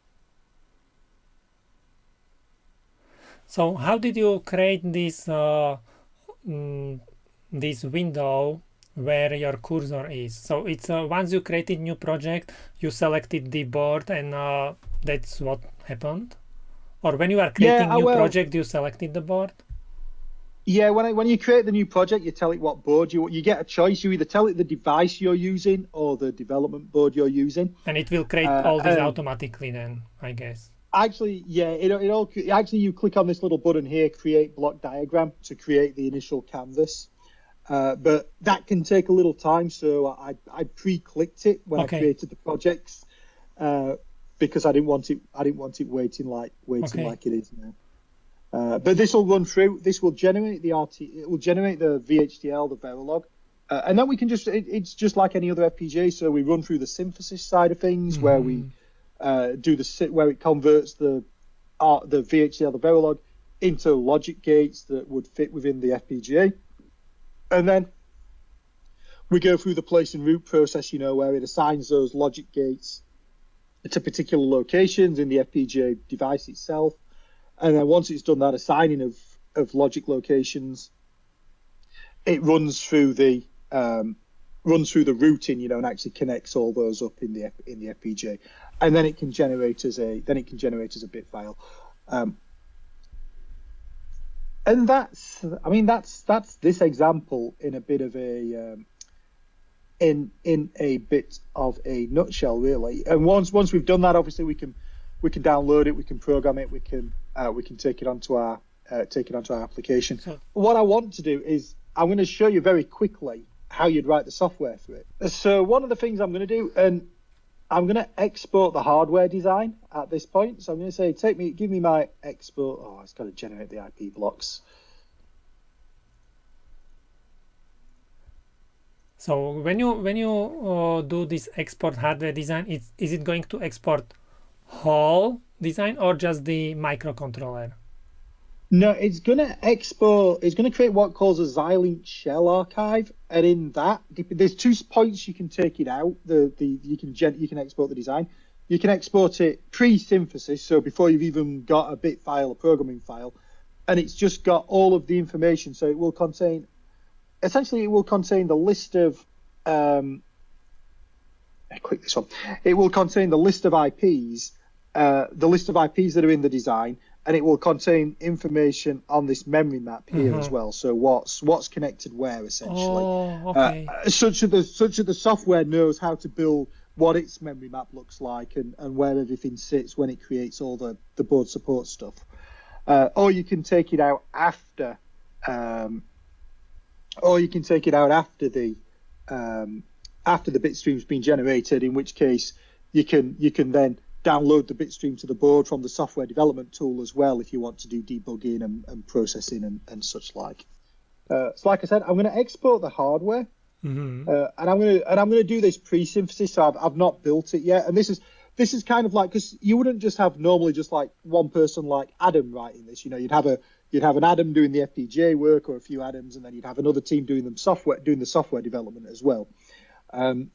So how did you create this uh, mm, this window where your cursor is? So it's uh, once you created new project, you selected the board, and uh, that's what happened? Or when you are creating yeah, new well, project, you selected the board? Yeah, when I, when you create the new project, you tell it what board you you get a choice. You either tell it the device you're using or the development board you're using, and it will create uh, all this um, automatically. Then I guess. Actually, yeah, it, it all actually you click on this little button here, create block diagram to create the initial canvas. Uh, but that can take a little time, so I I pre-clicked it when okay. I created the projects. Uh, because I didn't want it. I didn't want it waiting like waiting okay. like it is now. Uh, but this will run through. This will generate the RT. It will generate the VHDL, the Verilog, uh, and then we can just. It, it's just like any other FPGA. So we run through the synthesis side of things, mm-hmm. where we uh, do the where it converts the uh, the VHDL, the Verilog, into logic gates that would fit within the FPGA, and then we go through the place and route process. You know, where it assigns those logic gates to particular locations in the FPGA device itself. And then once it's done that assigning of, of logic locations, it runs through the um, runs through the routing, you know, and actually connects all those up in the in the FPGA, and then it can generate as a then it can generate as a bit file. Um, and that's, I mean, that's that's this example in a bit of a um, in in a bit of a nutshell, really. And once once we've done that, obviously we can we can download it, we can program it, we can uh, we can take it onto our uh, take it onto our application. What I want to do is I'm going to show you very quickly how you'd write the software for it. So one of the things I'm going to do, and I'm going to export the hardware design at this point. So I'm going to say, take me, give me my export. Oh, it's got to generate the IP blocks. So when you when you uh, do this export hardware design, it's, is it going to export whole design or just the microcontroller? No, it's gonna export. It's gonna create what calls a Xilinx shell archive, and in that, there's two points you can take it out. The the you can you can export the design. You can export it pre-synthesis, so before you've even got a bit file, a programming file, and it's just got all of the information. So it will contain, essentially, it will contain the list of. Um, click this one. It will contain the list of IPs, uh, the list of IPs that are in the design and it will contain information on this memory map here mm-hmm. as well. So what's what's connected where essentially. Oh, okay. Uh, such that the such that the software knows how to build what its memory map looks like and, and where everything sits when it creates all the, the board support stuff. Uh, or you can take it out after, um, or you can take it out after the um, after the bitstream's been generated. In which case, you can you can then download the bitstream to the board from the software development tool as well if you want to do debugging and, and processing and, and, such like. Uh, so, like I said, I'm going to export the hardware, mm-hmm. uh, and I'm going to and I'm going to do this pre-synthesis. So I've, I've not built it yet, and this is this is kind of like because you wouldn't just have normally just like one person like Adam writing this. You know, you'd have a you'd have an Adam doing the FPGA work or a few Adams, and then you'd have another team doing them software doing the software development as well. Um,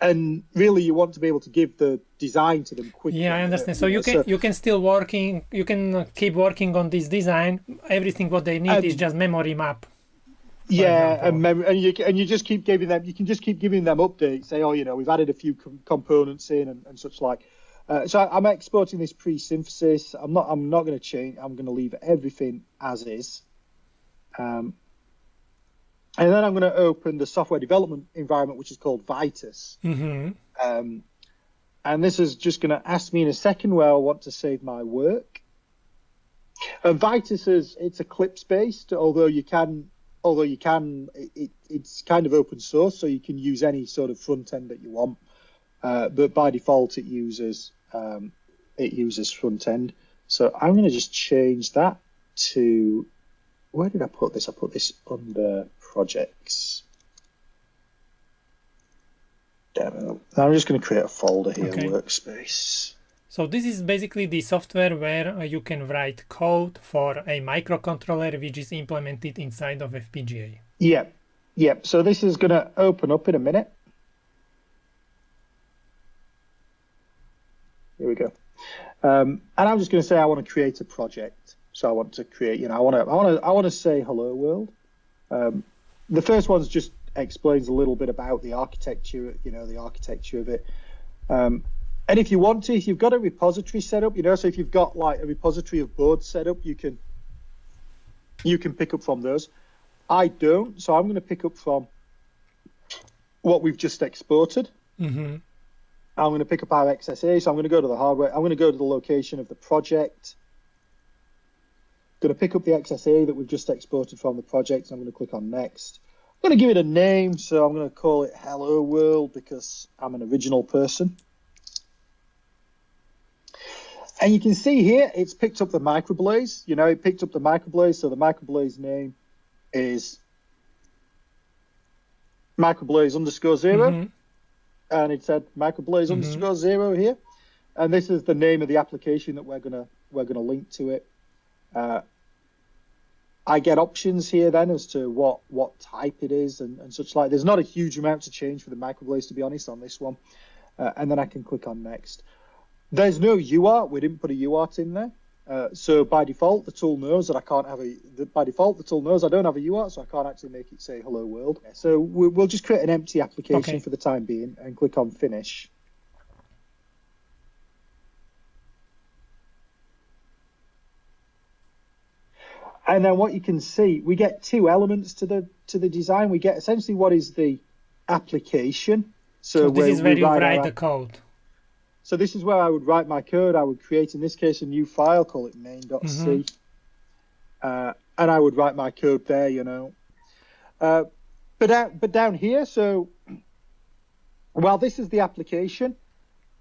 and really you want to be able to give the design to them quickly. Yeah, I understand. So you, can so, you can still working you can keep working on this design. Everything what they need um, is just memory map. Yeah, and mem- and you and you just keep giving them you can just keep giving them updates. Say, oh, you know, we've added a few com- components in and, and such like. Uh, so I'm exporting this pre-synthesis. I'm not. I'm not going to change. I'm going to leave everything as is. Um, and then I'm going to open the software development environment, which is called Vitis. Mm-hmm. Um, and this is just going to ask me in a second where I want to save my work. And Vitis is it's Eclipse based, although you can although you can it, it's kind of open source, so you can use any sort of front end that you want. Uh, but by default, it uses um, it uses front end. So I'm going to just change that to where did I put this? I put this under projects. Demo. I'm just going to create a folder here, okay. workspace. So this is basically the software where uh, you can write code for a microcontroller which is implemented inside of FPGA. Yep, yep. So this is going to open up in a minute. Here we go. Um, and I'm just going to say I want to create a project. So I want to create, you know, I want to, I want to, I want to say hello world. Um, the first one's just explains a little bit about the architecture, you know, the architecture of it. Um, and if you want to, if you've got a repository set up, you know, so if you've got like a repository of boards set up, you can you can pick up from those. I don't, so I'm going to pick up from what we've just exported. Mm-hmm. I'm going to pick up our XSA, so I'm going to go to the hardware. I'm going to go to the location of the project. I'm Going to pick up the XSA that we've just exported from the project. I'm going to click on next. I'm going to give it a name, so I'm going to call it Hello World because I'm an original person. And you can see here, it's picked up the microblaze. You know, it picked up the microblaze, so the microblaze name is microblaze underscore 0 mm-hmm. And it said microblaze mm-hmm. underscore zero here. And this is the name of the application that we're gonna we're gonna link to it. Uh, I get options here then as to what what type it is and, and such like. There's not a huge amount to change for the microblaze to be honest on this one, uh, and then I can click on next. There's no UART. We didn't put a UART in there. Uh, so by default, the tool knows that I can't have a. The, by default, the tool knows I don't have a UART, so I can't actually make it say "Hello World." So we, will just create an empty application okay. for the time being and click on Finish. and then what you can see, we get two elements to the to the design. We get essentially what is the application. So, so this is where you write, write the code. So this is where I would write my code. I would create, in this case, a new file, call it main.c, mm-hmm. uh, and I would write my code there. You know, Uh, but out, but down here, so while this is the application,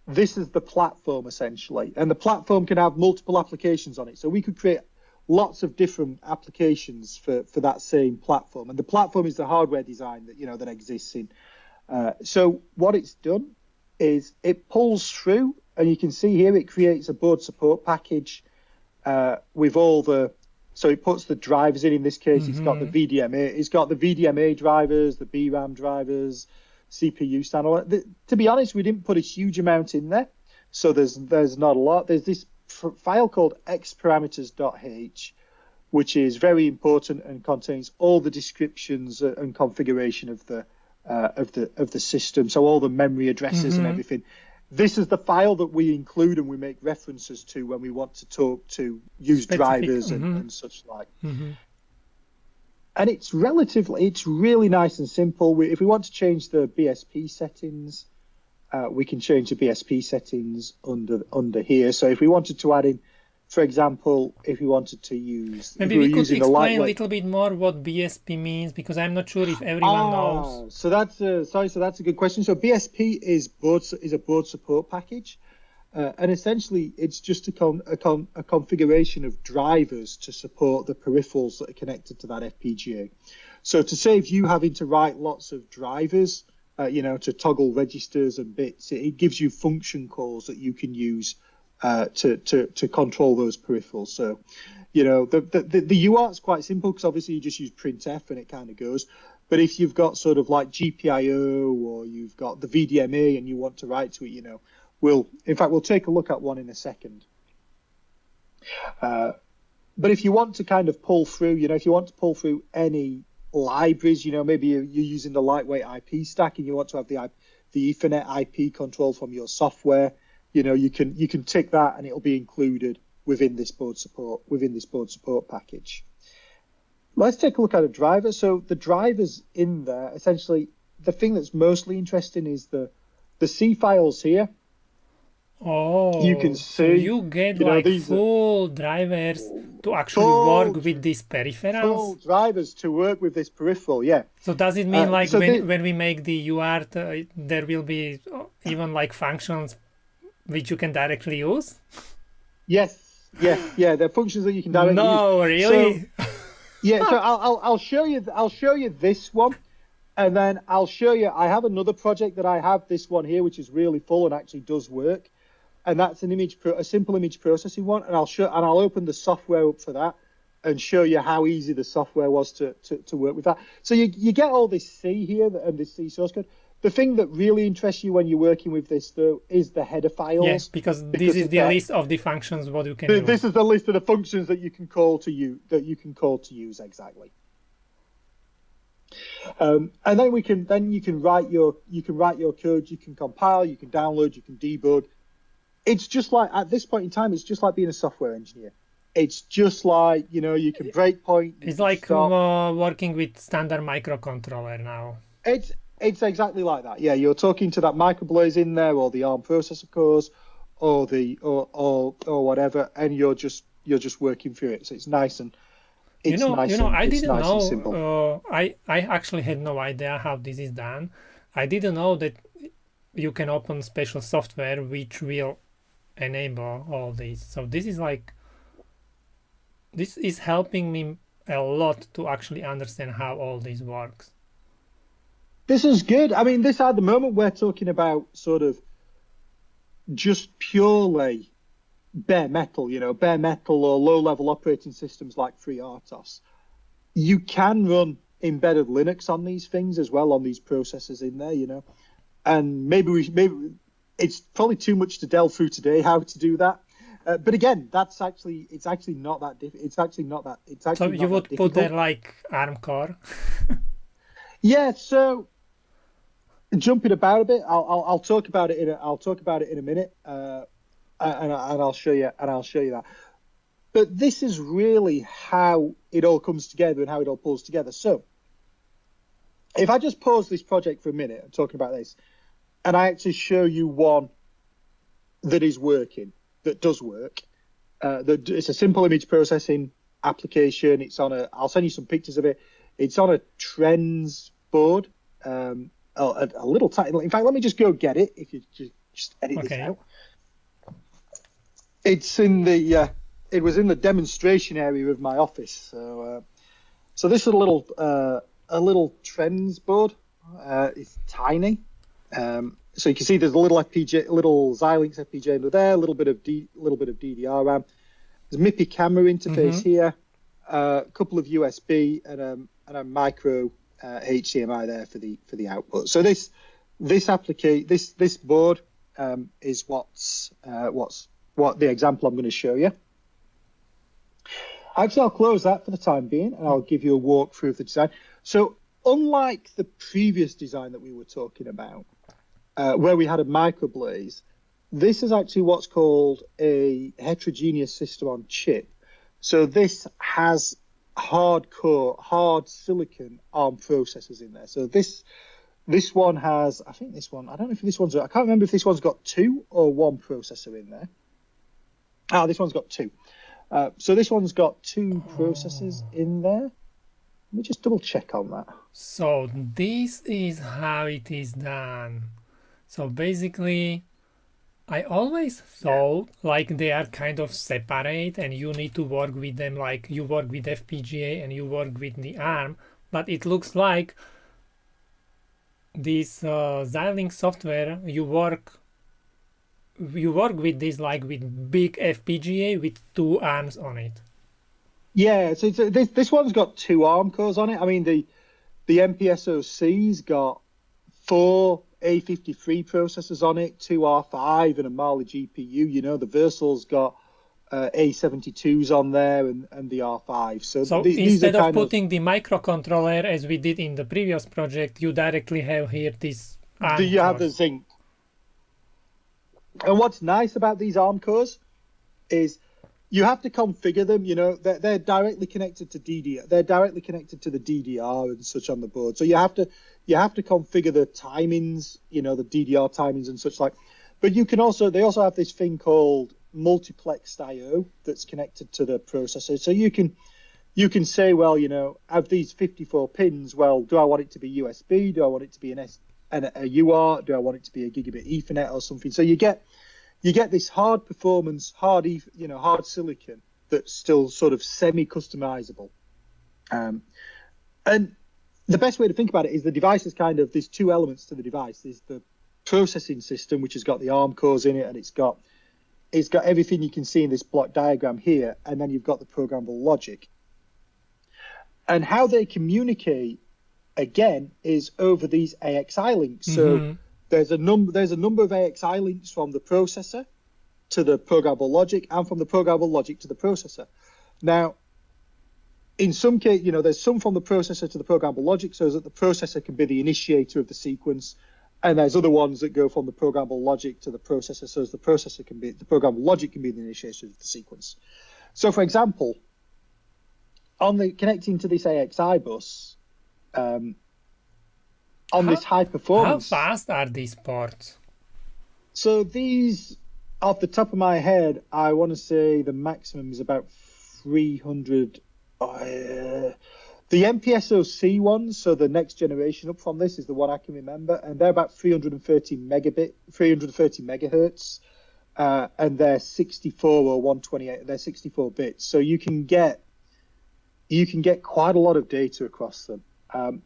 this is the platform essentially, and the platform can have multiple applications on it. So we could create lots of different applications for, for that same platform, and the platform is the hardware design that you know that exists in. Uh, so what it's done is it pulls through, and you can see here it creates a board support package uh, with all the so it puts the drivers in. In this case, mm-hmm. it's got the mm-hmm. VDMA. It's got the VDMA drivers, the BRAM drivers, CPU standard. The, to be honest, we didn't put a huge amount in there, so there's there's not a lot. There's this file called xparameters.h, which is very important and contains all the descriptions and configuration of the uh, of the of the system. So all the memory addresses mm-hmm. and everything. This is the file that we include and we make references to when we want to talk to use Specific. drivers mm-hmm. and, and, such like. Mm-hmm and it's relatively, it's really nice and simple. We, if we want to change the BSP settings, uh, we can change the BSP settings under under here. So if we wanted to add in, for example, if you wanted to use, maybe we, could explain a little bit more what BSP means because I'm not sure if everyone ah, knows. So that's a, sorry, so that's a good question. So BSP is board is a board support package. Uh, and essentially, it's just a, con- a, con- a, configuration of drivers to support the peripherals that are connected to that FPGA. So to save you having to write lots of drivers, uh, you know, to toggle registers and bits, it, it, gives you function calls that you can use uh, to, to, to control those peripherals. So, you know, the, the, the, the UART is quite simple because obviously you just use printf and it kind of goes. But if you've got sort of like GPIO or you've got the VDMA and you want to write to it, you know, We'll, in fact, we'll take a look at one in a second. Uh, but if you want to kind of pull through, you know, if you want to pull through any libraries, you know, maybe you're, using the lightweight IP stack and you want to have the the Ethernet IP control from your software, you know, you can you can tick that and it'll be included within this board support within this board support package. Let's take a look at a driver. So the drivers in there, essentially, the thing that's mostly interesting is the the C files here. Oh, you can see. So you get you know, like full are, drivers to actually work with these peripherals. Full drivers to work with this peripheral, yeah. So does it mean uh, like so when, when we make the UART, uh, there will be uh, even like functions which you can directly use? Yes, yeah, yeah. There are functions that you can directly no, use. No, really. So, yeah, so I'll, I'll I'll show you I'll show you this one and then I'll show you. I have another project that I have this one here, which is really full and actually does work and that's an image, pro- a simple image processing one, and I'll show and I'll open the software up for that and show you how easy the software was to, to, to work with that. So you, you get all this C here and this C source code. The thing that really interests you when you're working with this, though, is the header files. Yes, because, because this is the list of the functions what you can. The, this is the list of the functions that you can call to you that you can call to use exactly. Um, and then we can then you can write your you can write your code, you can compile, you can download, you can debug, it's just like at this point in time, it's just like being a software engineer. It's just like you know you can break point. It's like uh, working with standard microcontroller now. It's it's exactly like that. Yeah, you're talking to that microblaze in there, or the ARM processor cores, or the or or or whatever, and you're just you're just working through it. So it's nice and you know, nice you know, and, I didn't nice know. Uh, I I actually had no idea how this is done. I didn't know that you can open special software which will enable all these so this is like this is helping me a lot to actually understand how all this works this is good i mean this at the moment we're talking about sort of just purely bare metal you know bare metal or low level operating systems like FreeRTOS you can run embedded linux on these things as well on these processors in there you know and maybe we maybe it's probably too much to delve through today how to do that. Uh, but again, that's actually it's actually not that diff- It's actually not that. It's actually so you would put there like ARM core. yeah. So jumping about a bit, I'll, I'll, I'll talk about it in a, I'll talk about it in a minute, uh, and, and I'll show you and I'll show you that. But this is really how it all comes together and how it all pulls together. So if I just pause this project for a minute, I'm talking about this and I actually show you one that is working, that does work. Uh, it's a simple image processing application. It's on a. I'll send you some pictures of it. It's on a Trenz board. Um, a, a, little tiny. In fact, let me just go get it. If you just, just edit okay. this out. It's in the. Uh, it was in the demonstration area of my office. So, uh, so this is a little uh, a little Trenz board. Uh, it's tiny. Um, so you can see there's a little FPGA, little Xilinx FPGA under there, a little bit of D, little bit of DDR RAM. There's a MIPI camera interface mm-hmm. here, uh, a couple of USB and a, and a micro uh, HDMI there for the for the output. So this this application this this board um, is what's uh, what's what the example I'm going to show you. Actually, I'll close that for the time being, and I'll give you a walkthrough of the design. So, unlike the previous design that we were talking about, uh, where we had a microblaze, this is actually what's called a heterogeneous system on chip. So this has hardcore, hard silicon ARM processors in there. So this this one has, I think this one, I don't know if this one's, I can't remember if this one's got two or one processor in there. Ah, this one's got two. Uh, so this one's got two processors in there. Let me just double check on that. So this is how it is done. So basically, I always thought like they are kind of separate and you need to work with them like you work with FPGA and you work with the ARM, but it looks like this uh, Xilinx software you work you work with this like with big FPGA with two arms on it. Yeah, so this this one's got two ARM cores on it. I mean the the MPSoC's got four A53 processors on it, two R5 and a Mali GPU. You know, the Versal's got uh, A72s on there and, and the R5. So, so th- instead of putting of... the microcontroller as we did in the previous project, you directly have here this. ARM Do you have the Zynq? And what's nice about these ARM cores is you have to configure them. You know, they're, they're directly connected to DDR. They're directly connected to the DDR and such on the board. So you have to you have to configure the timings, you know, the DDR timings and such like. But you can also they also have this thing called multiplexed I/O that's connected to the processor. So you can you can say, well, you know, have these 54 pins. Well, do I want it to be USB? Do I want it to be an S an, a UART? Do I want it to be a gigabit Ethernet or something? So you get you get this hard performance, hard you know, hard silicon that's still sort of semi customizable. Um, and the best way to think about it is the device is kind of there's two elements to the device. There's the processing system, which has got the ARM cores in it, and it's got it's got everything you can see in this block diagram here, and then you've got the programmable logic. And how they communicate again is over these AXI links. Mm-hmm. So there's a number there's a number of AXI links from the processor to the programmable logic and from the programmable logic to the processor. Now, in some case, you know, there's some from the processor to the programmable logic, so that the processor can be the initiator of the sequence, and there's other ones that go from the programmable logic to the processor, so the processor can be the programmable logic can be the initiator of the sequence. So, for example, on the connecting to this AXI bus, um, on how, this high performance, how fast are these ports? So these, off the top of my head, I want to say the maximum is about 300 uh, the MPSoC ones, so the next generation up from this is the one I can remember, and they're about 330 megabit, 330 megahertz, uh, and they're 64 or 128. They're 64 bits, so you can get you can get quite a lot of data across them. Um,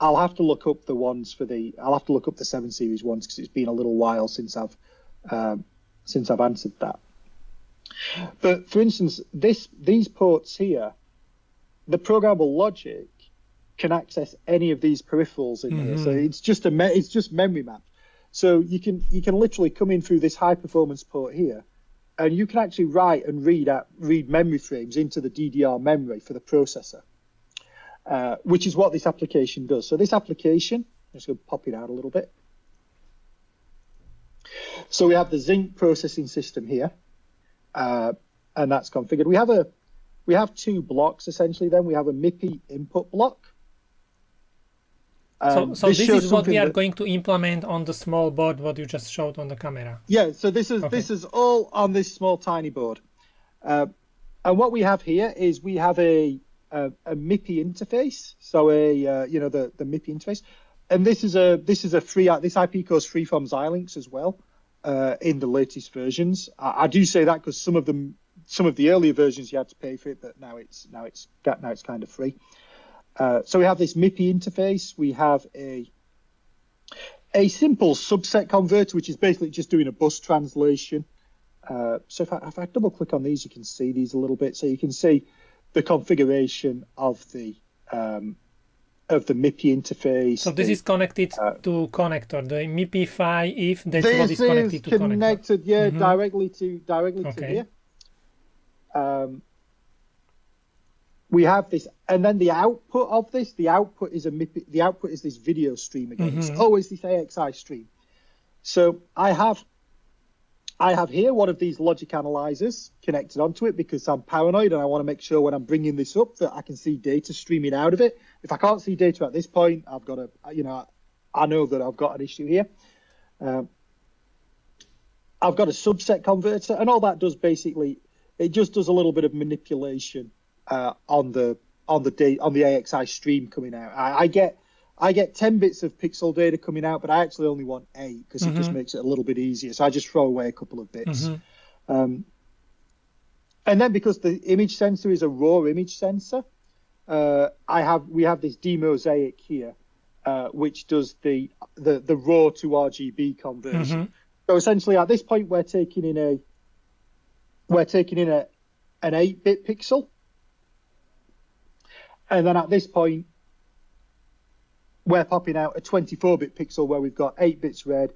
I'll have to look up the ones for the. I'll have to look up the seven series ones because it's been a little while since I've um, since I've answered that. But for instance, this these ports here the programmable logic can access any of these peripherals in mm-hmm. here. So it's just a me- it's just memory mapped. So you can you can literally come in through this high performance port here, and you can actually write and read at read memory frames into the DDR memory for the processor, uh, which is what this application does. So this application, I'm just going to pop it out a little bit. So we have the Zynq processing system here, uh, and that's configured. We have a we have two blocks essentially. Then we have a MIPI input block. Um, so, so this, this is what we are that... going to implement on the small board what you just showed on the camera. Yeah, so this is okay. this is all on this small tiny board. Uh, and what we have here is we have a a, a MIPI interface, so a uh, you know the the MIPI interface, and this is a this is a free this IP core is free from Xilinx as well uh, in the latest versions. I, I do say that because some of them some of the earlier versions you had to pay for it, but now it's now it's now it's kind of free. Uh, so we have this MIPI interface. We have a a simple subset converter, which is basically just doing a bus translation. Uh, so if I, if I double click on these, you can see these a little bit. So you can see the configuration of the um, of the MIPI interface. So this the, is connected uh, to connector. The MIPI PHY if that's this what is connected to connected, connector. yeah, mm-hmm. directly to directly okay. to here. Um, we have this, and then the output of this, the output is a MIPI, the output is this video stream again. Mm-hmm. It's always this AXI stream. So I have I have here one of these logic analyzers connected onto it because I'm paranoid and I want to make sure when I'm bringing this up that I can see data streaming out of it. If I can't see data at this point, I've got a, you know, I know that I've got an issue here. Um, I've got a subset converter, and all that does basically, it just does a little bit of manipulation uh, on the on the day on the AXI stream coming out. I, I get I get 10 bits of pixel data coming out, but I actually only want eight because mm-hmm. it just mm-hmm. makes it a little bit easier. So I just throw away a couple of bits. Mm-hmm. Um, and then because the image sensor is a raw image sensor, uh, I have we have this demosaic here, uh, which does the, the the raw to RGB conversion. Mm-hmm. So essentially, at this point, we're taking in a we're taking in a an 8-bit pixel, and then at this point, we're popping out a 24-bit pixel where we've got 8 bits red,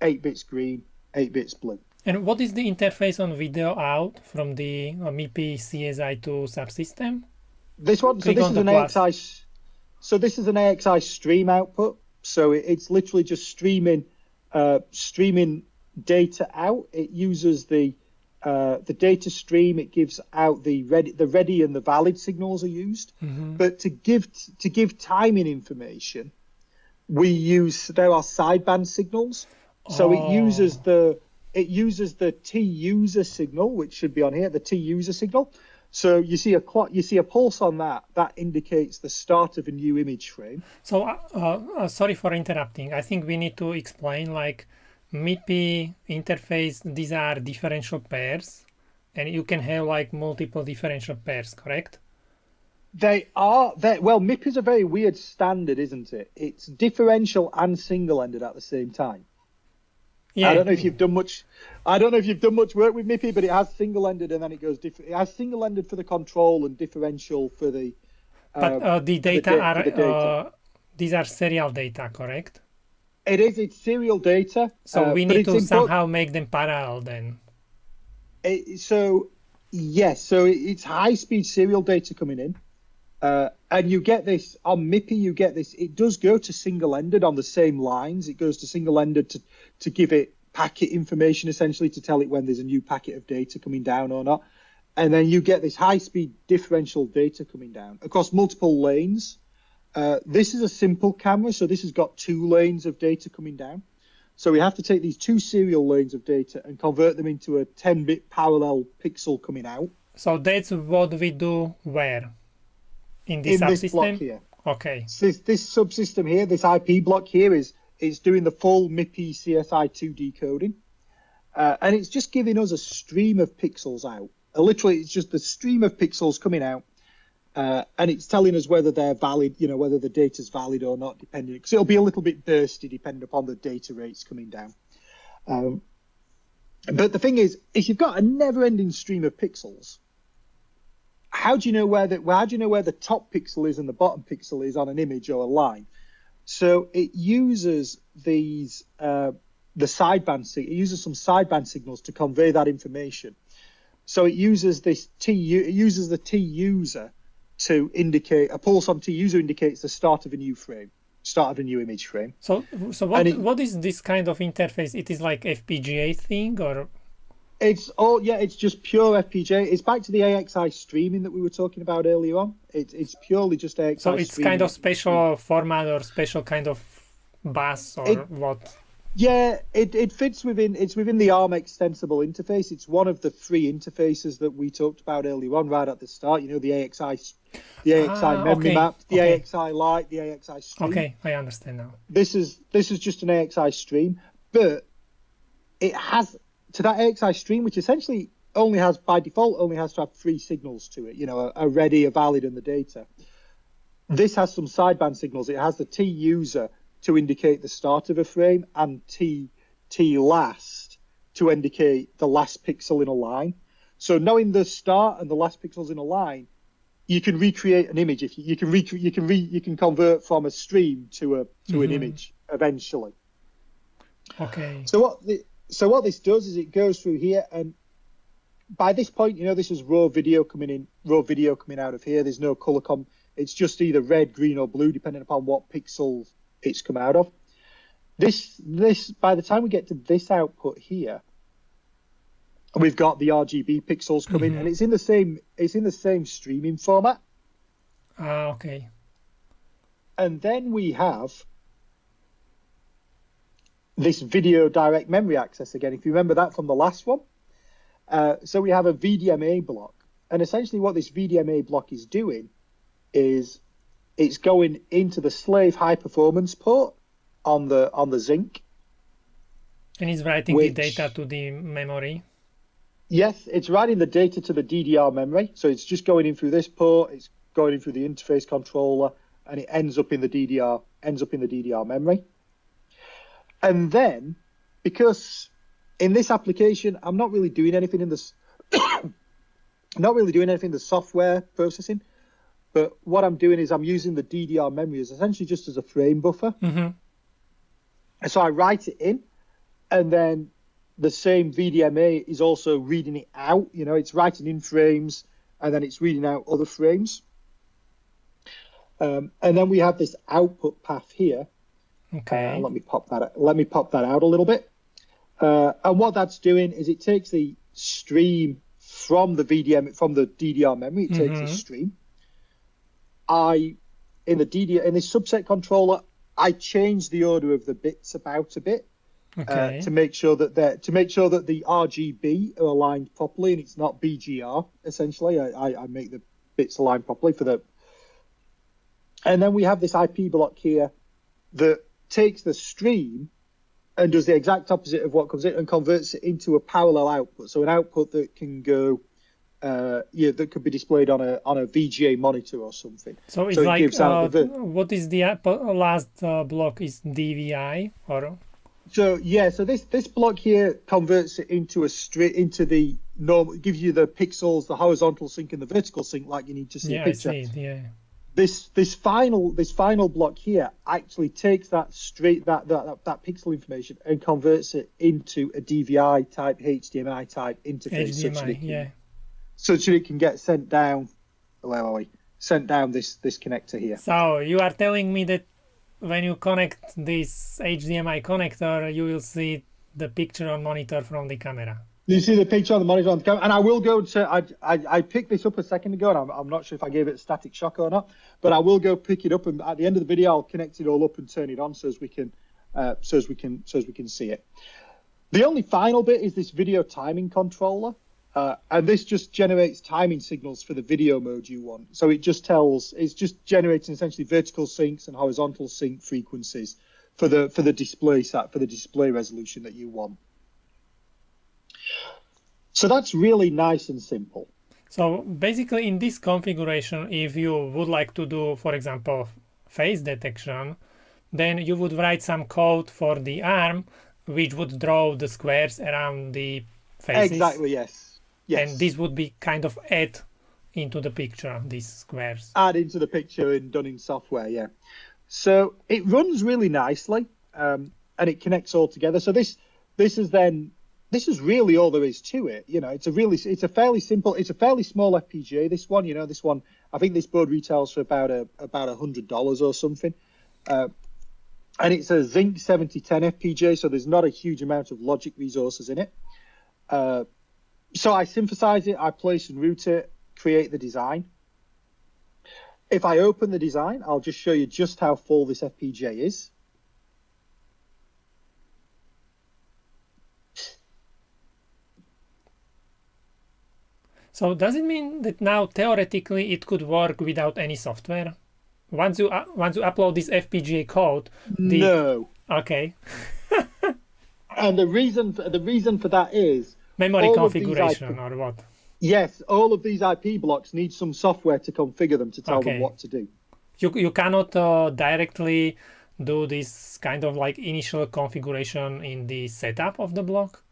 8 bits green, 8 bits blue. And what is the interface on video out from the MIPI CSI2 subsystem? This one, Click so this is an plus. AXI, so this is an AXI stream output. So it, it's literally just streaming, uh, streaming data out. It uses the uh, the data stream. It gives out the ready, the ready and the valid signals are used. Mm-hmm. But to give to give timing information, we use there are sideband signals. So oh. it uses the it uses the T user signal, which should be on here, the T user signal. So you see a clock, you see a pulse on that. That indicates the start of a new image frame. So uh, uh, sorry for interrupting. I think we need to explain like MIPI interface, these are differential pairs, and you can have like multiple differential pairs, correct? They are. They, well, MIPI is a very weird standard, isn't it? It's differential and single-ended at the same time. Yeah. I don't know if you've done much. I don't know if you've done much work with MIPI, but it has single-ended and then it goes different. It has single-ended for the control and differential for the. Uh, but uh, the data the, are the data. Uh, these are serial data, correct? It is. It's serial data. So uh, we need to somehow make them parallel then. It, so yes, so it's high-speed serial data coming in, uh, and you get this on MIPI. You get this. It does go to single-ended on the same lines. It goes to single-ended to to give it packet information essentially to tell it when there's a new packet of data coming down or not. And then you get this high-speed differential data coming down across multiple lanes. Uh, this is a simple camera, so this has got two lanes of data coming down. So we have to take these two serial lanes of data and convert them into a 10-bit parallel pixel coming out. So that's what we do where? In this in subsystem? This block here. Okay. So this, this subsystem here, this IP block here is is doing the full MIPI CSI2 decoding. Uh, and it's just giving us a stream of pixels out. Uh, literally, it's just the stream of pixels coming out uh, and it's telling us whether they're valid, you know, whether the data's valid or not, depending, because it'll be a little bit bursty depending upon the data rates coming down. Um, but the thing is, if you've got a never-ending stream of pixels, how do you know where the how do you know where the top pixel is and the bottom pixel is on an image or a line? So it uses these uh, the sideband it uses some sideband signals to convey that information. So it uses this T it uses the T user to indicate a pulse on T user indicates the start of a new frame, start of a new image frame. So, so what it, what is this kind of interface? It is like FPGA thing, or it's all yeah, it's just pure FPGA. It's back to the AXI streaming that we were talking about earlier on. It's it's purely just AXI. So it's kind of special format or special kind of bus or it, what? Yeah, it, it fits within it's within the ARM extensible interface. It's one of the three interfaces that we talked about earlier on, right at the start. You know, the AXI, the AXI Ah, memory okay, map, the okay. AXI Lite, the AXI Stream. Okay, I understand now. This is this is just an AXI Stream, but it has to that AXI Stream, which essentially only has by default only has to have three signals to it. You know, a, a ready, a valid, and the data. This has some sideband signals. It has the T user to indicate the start of a frame and T T last to indicate the last pixel in a line. So knowing the start and the last pixels in a line, you can recreate an image. If you, you can rec- you can re- you can convert from a stream to a to an Mhm. image eventually. Okay. So what the, so what this does is it goes through here and by this point, you know, this is raw video coming in, raw video coming out of here. There's no color com. It's just either red, green, or blue, depending upon what pixel it's come out of. This this by the time we get to this output here, we've got the RGB pixels coming, Mhm. and it's in the same it's in the same streaming format. Ah, okay. And then we have this video direct memory access again. If you remember that from the last one. Uh, so we have a VDMA block. And essentially what this VDMA block is doing is it's going into the slave high performance port on the on the Zynq. And it's writing Which- the data to the memory. Yes, it's writing the data to the DDR memory. So it's just going in through this port, it's going in through the interface controller, and it ends up in the DDR ends up in the DDR memory. And then, because in this application, I'm not really doing anything in this, not really doing anything in the software processing, but what I'm doing is I'm using the DDR memory as essentially just as a frame buffer. hmm And so I write it in, and then the same VDMA is also reading it out. You know, it's writing in frames, and then it's reading out other frames. Um, and then we have this output path here. Okay. Uh, let me pop that. Let me pop that out a little bit. Uh, and what that's doing is it takes the stream from the VDM from the DDR memory. It takes Mhm. the stream. I in the DDR in this subset controller, I change the order of the bits about a bit okay. uh, to make sure that they're to make sure that the RGB are aligned properly and it's not BGR. Essentially, I, I, I make the bits align properly for the. And then we have this IP block here that takes the stream and does the exact opposite of what comes in and converts it into a parallel output. So an output that can go, uh, yeah, that could be displayed on a on a VGA monitor or something. so it's so it like uh, what is the uh, last uh, block is DVI or So yeah, so this this block here converts it into a straight into the normal, gives you the pixels, the horizontal sync and the vertical sync like you need to see yeah a I picture. see yeah This this final this final block here actually takes that straight that that, that, that pixel information and converts it into a DVI type HDMI type interface such that can, yeah such that it can get sent down. Where are we? Sent down this this connector here. so you are telling me that when you connect this HDMI connector you will see the picture on monitor from the camera You see the picture on the monitor on the camera, and I will go to. I, I, I picked this up a second ago, and I'm, I'm not sure if I gave it static shock or not, but I will go pick it up, and at the end of the video, I'll connect it all up and turn it on so as we can, uh, so as we can, so as we can see it. The only final bit is this video timing controller, uh, and this just generates timing signals for the video mode you want. So it just tells, it's just generating essentially vertical syncs and horizontal sync frequencies for the for the display set for the display resolution that you want. So that's really nice and simple. So basically in this configuration, if you would like to do, for example, face detection, then you would write some code for the arm, which would draw the squares around the faces. Exactly, yes. Yes. And this would be kind of add into the picture, these squares. add into the picture and done in software, yeah. So it runs really nicely, um, and it connects all together. So this this is then this is really all there is to it. You know, it's a really it's a fairly simple, it's a fairly small FPGA. This one, you know, this one, I think this board retails for about a about a hundred dollars or something. Uh, and it's a Zynq 7010 FPGA, so there's not a huge amount of logic resources in it. Uh, so I synthesize it, I place and route it, create the design. If I open the design, I'll just show you just how full this FPGA is. So does it mean that now theoretically it could work without any software? Once you uh, once you upload this FPGA code, the... no. Okay. and the reason for, the reason for that is memory configuration IP, or what? Yes, all of these IP blocks need some software to configure them to tell okay. them what to do. You you cannot uh, directly do this kind of like initial configuration in the setup of the block.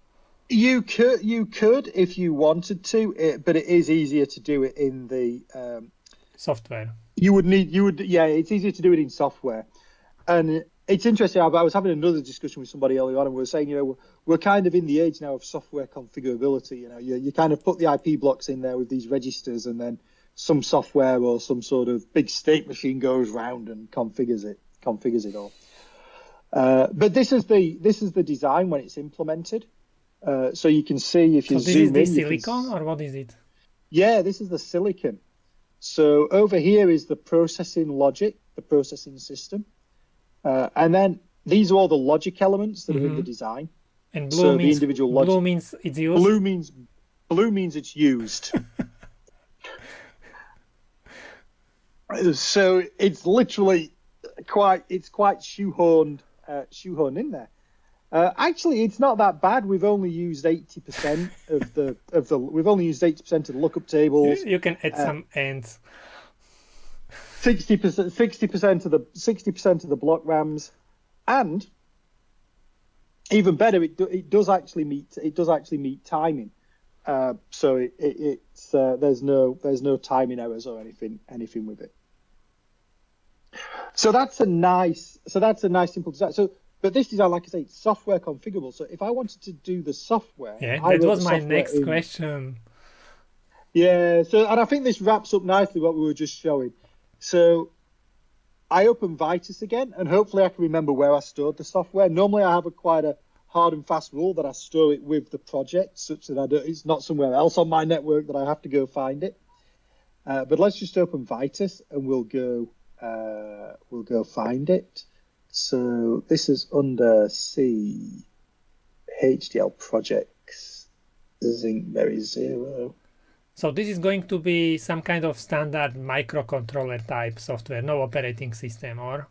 You could you could if you wanted to, it, but it is easier to do it in the um, software. You would need you would yeah, it's easier to do it in software, and it's interesting. I was having another discussion with somebody earlier on, and we were saying, you know, we're, kind of in the age now of software configurability. You know, you, you kind of put the IP blocks in there with these registers, and then some software or some sort of big state machine goes round and configures it, configures it all. Uh, but this is the this is the design when it's implemented. Uh, so you can see if you so zoom this is the silicon can... or what is it? Yeah, this is the silicon. So over here is the processing logic, the processing system, uh, and then these are all the logic elements that mm-hmm. are in the mm-hmm. design. And blue so means the individual logic. Blue means it's used. Blue means blue means it's used. so it's literally quite it's quite shoehorned uh, shoehorned in there. Uh, actually, it's not that bad. We've only used eighty percent of the of the. We've only used eighty percent of the lookup tables. You, you can add uh, some ends. Sixty percent, sixty percent of the sixty percent of the block RAMs, and even better, it do, it does actually meet it does actually meet timing. Uh, so it, it, it's uh, there's no there's no timing errors or anything anything with it. So that's a nice so that's a nice simple design. So but this design, like I say, it's software configurable. So if I wanted to do the software, yeah, that was my next in... question. Yeah, so and I think this wraps up nicely what we were just showing. So I open Vitis again, and hopefully I can remember where I stored the software. Normally I have a quite a hard and fast rule that I store it with the project, such that I don't, it's not somewhere else on my network that I have to go find it. Uh, but let's just open Vitis, and we'll go uh, we'll go find it. So this is under C HDL projects ZynqBerry Zero. So this is going to be some kind of standard microcontroller type software, no operating system, or?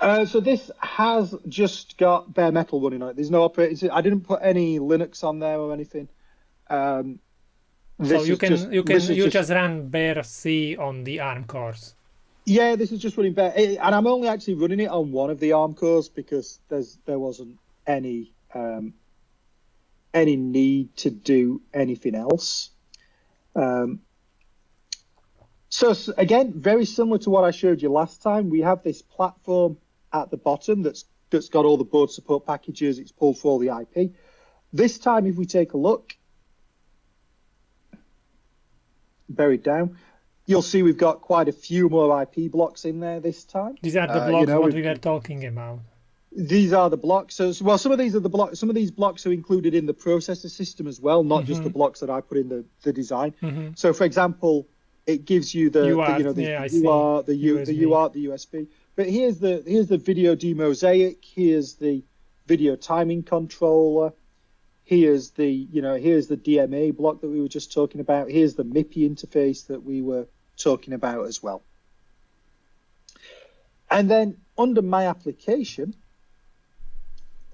Uh, so this has just got bare metal running on it. There's no operating. I didn't put any Linux on there or anything. Um, so you can just, you can you just, just run bare C on the ARM cores. Yeah, this is just running bare, eh, and I'm only actually running it on one of the ARM cores because there's there wasn't any um, any need to do anything else. Um, so again, very similar to what I showed you last time, we have this platform at the bottom that's that's got all the board support packages. It's pulled for all the IP. This time, if we take a look, buried down, you'll see we've got quite a few more IP blocks in there this time. These are the uh, blocks you know, what we were talking about. These are the blocks. So, well, some of these are the blocks. Some of these blocks are included in the processor system as well, not mm-hmm. just the mm-hmm. blocks that I put in the, the design. Mm-hmm. So, for example, it gives you the, UART, the you know the yeah, UART, the U, the UART, the USB. But here's the here's the video demosaic. Here's the video timing controller. Here's the, you know, here's the DMA block that we were just talking about. Here's the MIPI interface that we were talking about as well. And then under my application,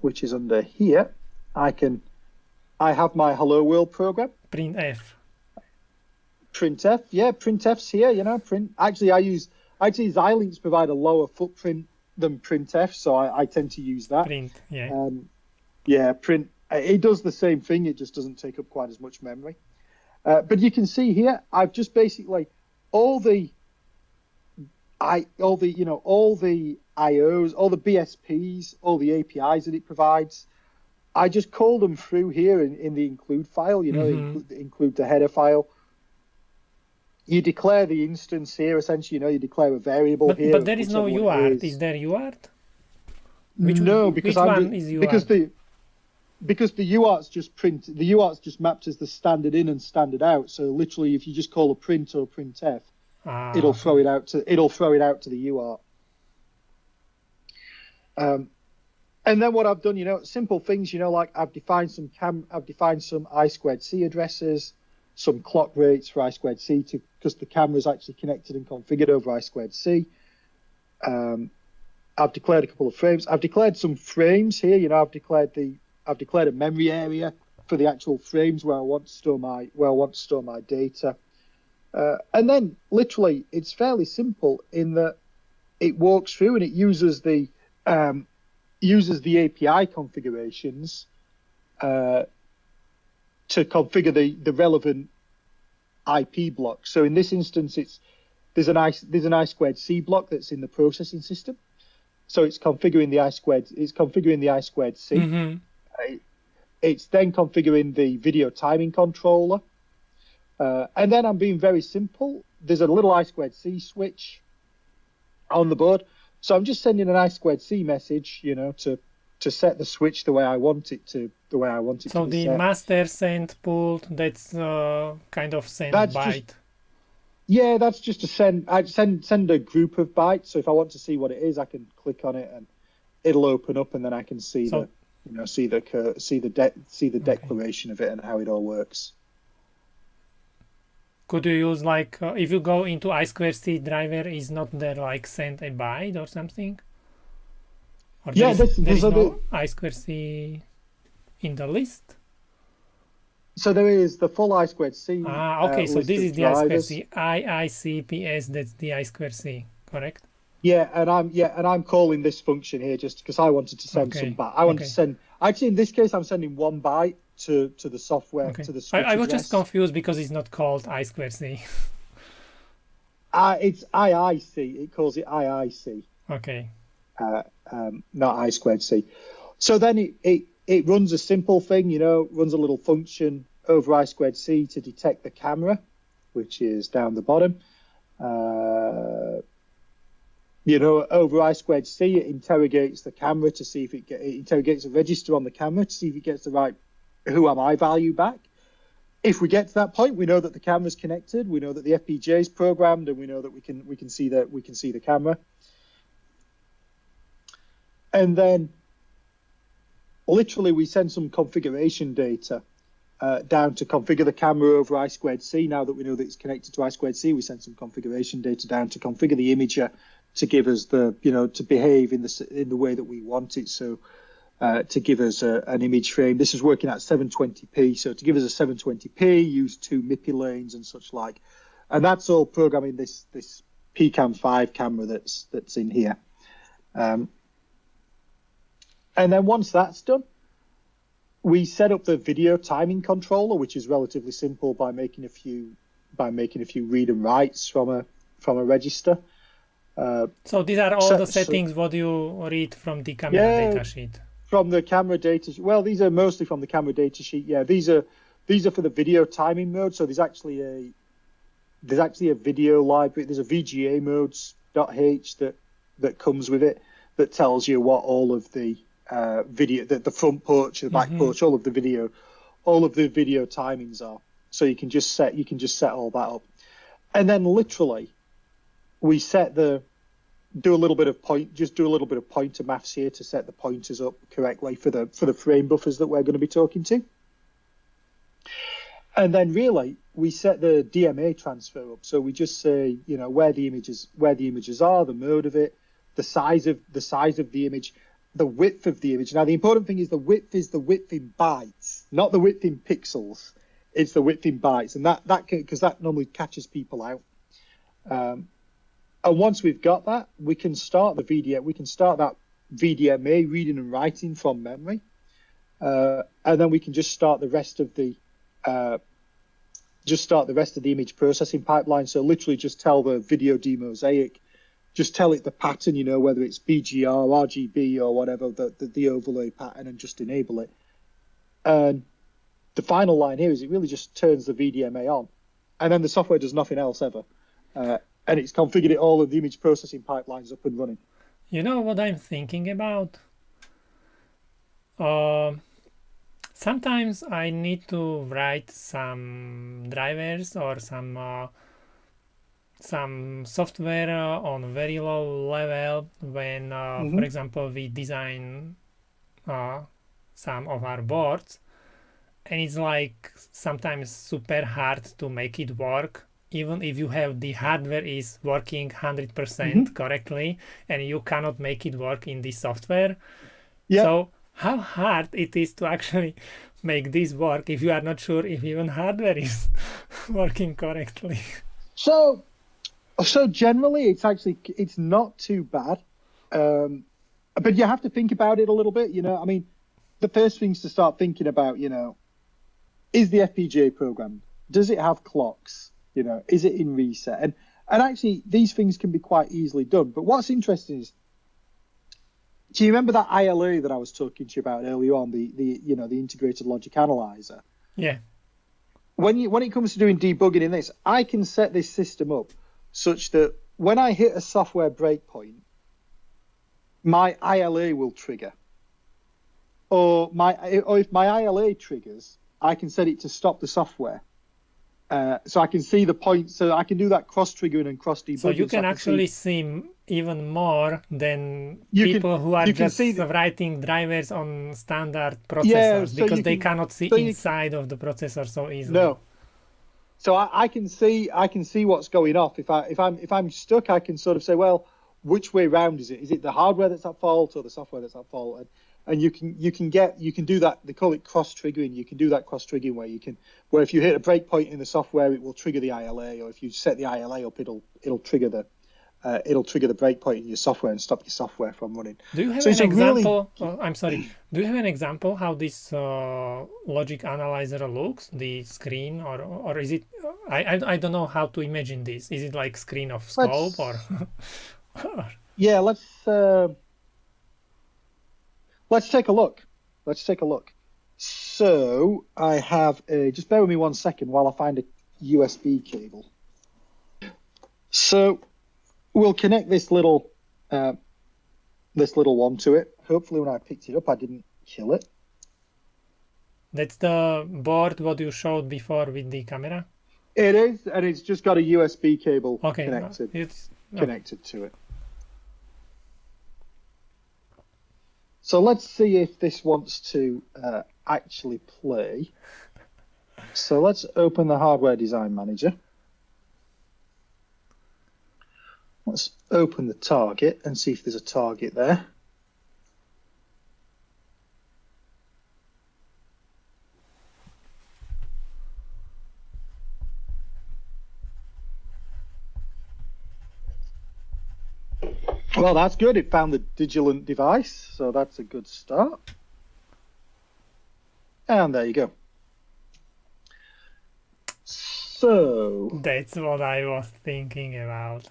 which is under here, I can, I have my Hello World program. Printf. Printf, yeah, printf's here. You know, print. Actually, I use actually Xilinx provide a lower footprint than printf, so I, I tend to use that. Print, yeah. Um, yeah, print it does the same thing, it just doesn't take up quite as much memory. Uh, but you can see here, I've just basically all the I all the you know all the IOs, all the BSPs, all the APIs that it provides. I just call them through here in, in the include file. You know, mm-hmm. include, include the header file. You declare the instance here. Essentially, you know, you declare a variable but, here. But there is no UART. Is. is. there UART? Which, no, because which I'm, UART? because the because the UART's just print the UART's just mapped as the standard in and standard out. So literally, if you just call a print or printf, ah. it'll throw it out to it'll throw it out to the UART. Um, and then what I've done, you know, simple things, you know, like I've defined some cam, I've defined some I squared C addresses, some clock rates for I squared C to because the camera is actually connected and configured over I squared C. Um, I've declared a couple of frames. I've declared some frames here. You know, I've declared the I've declared a memory area for the actual frames where I want to store my where I want to store my data. Uh, and then literally, it's fairly simple in that it walks through and it uses the um, uses the API configurations uh, to configure the, the relevant IP block. So in this instance, it's there's an I there's an I squared C block that's in the processing system. So it's configuring the I squared it's configuring the I squared C. Mm-hmm. Uh, it's then configuring the video timing controller. Uh, and then I'm being very simple. There's a little I squared C switch on the board. So I'm just sending an I squared C message, you know, to to set the switch the way I want it to, the way I want it so to. So the set. master send polled, that's uh, kind of send That's byte. just- Yeah, that's just to send. I send send a group of bytes. So if I want to see what it is, I can click on it and it'll open up, and then I can see So- the, you know, see the see the de- see the Okay. declaration of it and how it all works. Could you use like uh, if you go into I2C driver, is not there like send a byte or something? Or Yeah, there is, there's- there is there's no I2C in the list. So there is the full I squared C. Ah, okay. uh, so this is the drivers. I2C IICPS. That's the I2C, correct? Yeah, and I'm yeah, and I'm calling this function here just because I wanted to send Okay, some byte. I want okay. to send. Actually, in this case, I'm sending one byte to to the software Okay. to the switch I, I was address. just confused because it's not called I squared C. Uh, it's IIC. It calls it IIC. okay. uh, um, not I squared C. So then it, it, it runs a simple thing, you know, runs a little function over I squared C to detect the camera, which is down the bottom. Uh, you know, over I squared C, it interrogates the camera to see if it, get, it interrogates a register on the camera to see if it gets the right who am I value back. If we get to that point, we know that the camera's connected. We know that the FPGA is programmed, and we know that we can we can see that we can see the camera and then literally we send some configuration data uh, down to configure the camera over I squared C. Now that we know that it's connected to I squared C, we send some configuration data down to configure the imager to give us the, you know, to behave in the in the way that we want it. So uh, to give us a, an image frame. This is working at 720p. So to give us a 720p, use two MIPI lanes and such like, and that's all programming this this PCAM 5 camera that's that's in here. Um, and then once that's done, we set up the video timing controller, which is relatively simple by making a few by making a few read and writes from a from a register. Uh, So these are all So- the so- settings what you read from the camera Yeah. datasheet. From the camera data, well, these are mostly from the camera data sheet. Yeah, these are these are for the video timing mode. So there's actually a there's actually a video library. There's a VGA modes.h that that comes with it that tells you what all of the uh, video, the, the front porch, the back Mhm. porch, all of the video, all of the video timings are. So you can just set you can just set all that up, and then literally, we set the do a little bit of point, just do a little bit of pointer maths here to set the pointers up correctly for the for the frame buffers that we're going to be talking to. And then really we set the DMA transfer up. So we just say, you know, where the images where the images are, the mode of it, the size of the size of the image, the width of the image. Now the important thing is the width is the width in bytes, not the width in pixels. It's the width in bytes, and that that because that normally catches people out. Um, and once we've got that, we can start the VDM. We can start that VDMA reading and writing from memory, uh, and then we can just start the rest of the uh, just start the rest of the image processing pipeline. So literally, just tell the video demosaic, just tell it the pattern. You know whether it's BGR, RGB, or whatever the, the the overlay pattern, and just enable it. And the final line here is it really just turns the VDMA on, and then the software does nothing else ever. Uh, and it's configured it all of the image processing pipelines up and running. You know what I'm thinking about? Uh, sometimes I need to write some drivers or some uh, some software uh, on very low level when, uh, Mhm. for example, we design uh, some of our boards, and it's like sometimes super hard to make it work even if you have the hardware is working 100% mm hmm correctly and you cannot make it work in the software. Yeah. so how hard it is to actually make this work if you are not sure if even hardware is working correctly? So so generally it's actually it's not too bad. Um, but you have to think about it a little bit you know. I mean the first things to start thinking about you know is the fpga program. Does it have clocks you know, is it in reset? And and actually, these things can be quite easily done. But what's interesting is, do you remember that ILA that I was talking to you about earlier on, the the you know the integrated logic analyzer? Yeah. When you when it comes to doing debugging in this, I can set this system up such that when I hit a software breakpoint, my ILA will trigger. Or my or if my ILA triggers, I can set it to stop the software. Uh, so I can see the points. So I can do that cross triggering and cross debugging. So you can, so actually see, see, even more than people can, who are just the, writing drivers on standard processors yeah, so because they can, cannot see so inside of the processor so easily. No. So I, I, can see I can see what's going off. If I if I'm if I'm stuck, I can sort of say, well, which way round is it? Is it the hardware that's at fault or the software that's at fault? And, and you can you can get you can do that they call it cross triggering you can do that cross triggering where you can where if you hit a breakpoint in the software it will trigger the ILA or if you set the ILA up it'll it'll trigger the uh, it'll trigger the breakpoint in your software and stop your software from running. Do you have so an example? Really... Oh, I'm sorry. Do you have an example how this uh, logic analyzer looks? The screen, or or is it? I, I I don't know how to imagine this. Is it like screen of scope let's... or? yeah, let's. Uh let's take a look. Let's take a look. So I have a, just bear with me one second while I find a USB cable. So we'll connect this little, uh, this little one to it. Hopefully when I picked it up, I didn't kill it. That's the board what you showed before with the camera? It is, and it's just got a USB cable okay, connected, it's, connected to it. So let's see if this wants to uh, actually play. So let's open the Hardware Design Manager. Let's open the target and see if there's a target there. Well, that's good. It found the Digilent device, so that's a good start. And there you go. So that's what I was thinking about.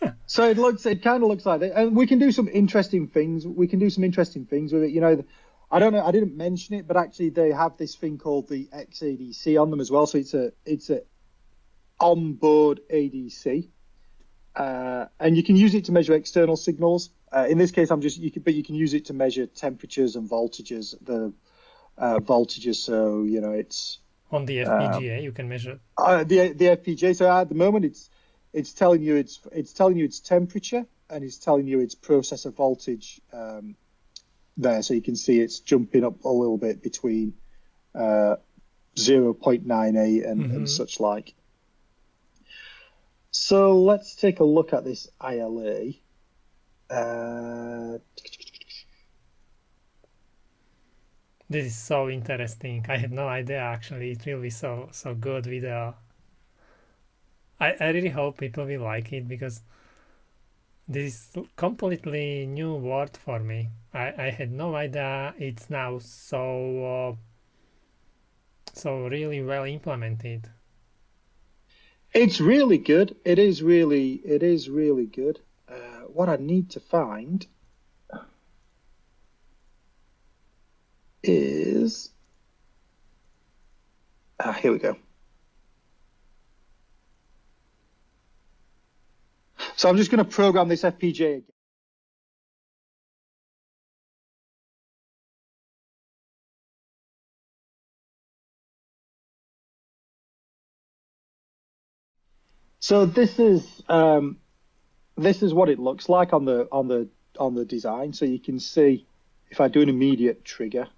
so it looks, it kind of looks like that, and we can do some interesting things. We can do some interesting things with it. You know, I don't know, I didn't mention it, but actually they have this thing called the XADC on them as well. So it's a, it's a onboard ADC. Uh, and you can use it to measure external signals. Uh, in this case, I'm just, you can, but you can use it to measure temperatures and voltages, the uh, voltages. So, you know, it's on the FPGA, um, you can measure uh, the the FPGA. So at the moment, it's it's telling you its it's telling you its temperature and it's telling you its processor voltage um, there. So you can see it's jumping up a little bit between uh, 0.98 and, mm-hmm. and such like. So let's take a look at this ILA. Uh, this is so interesting. I had no idea actually. It will be so so good video. I, I really hope people will like it because this is completely new word for me. I, I had no idea it's now so uh, so really well implemented. It's really good. It is really, it is really good. Uh, what I need to find is, ah, here we go. So I'm just going to program this FPGA again. So this is um, this is what it looks like on the on the on the design. So you can see if I do an immediate trigger,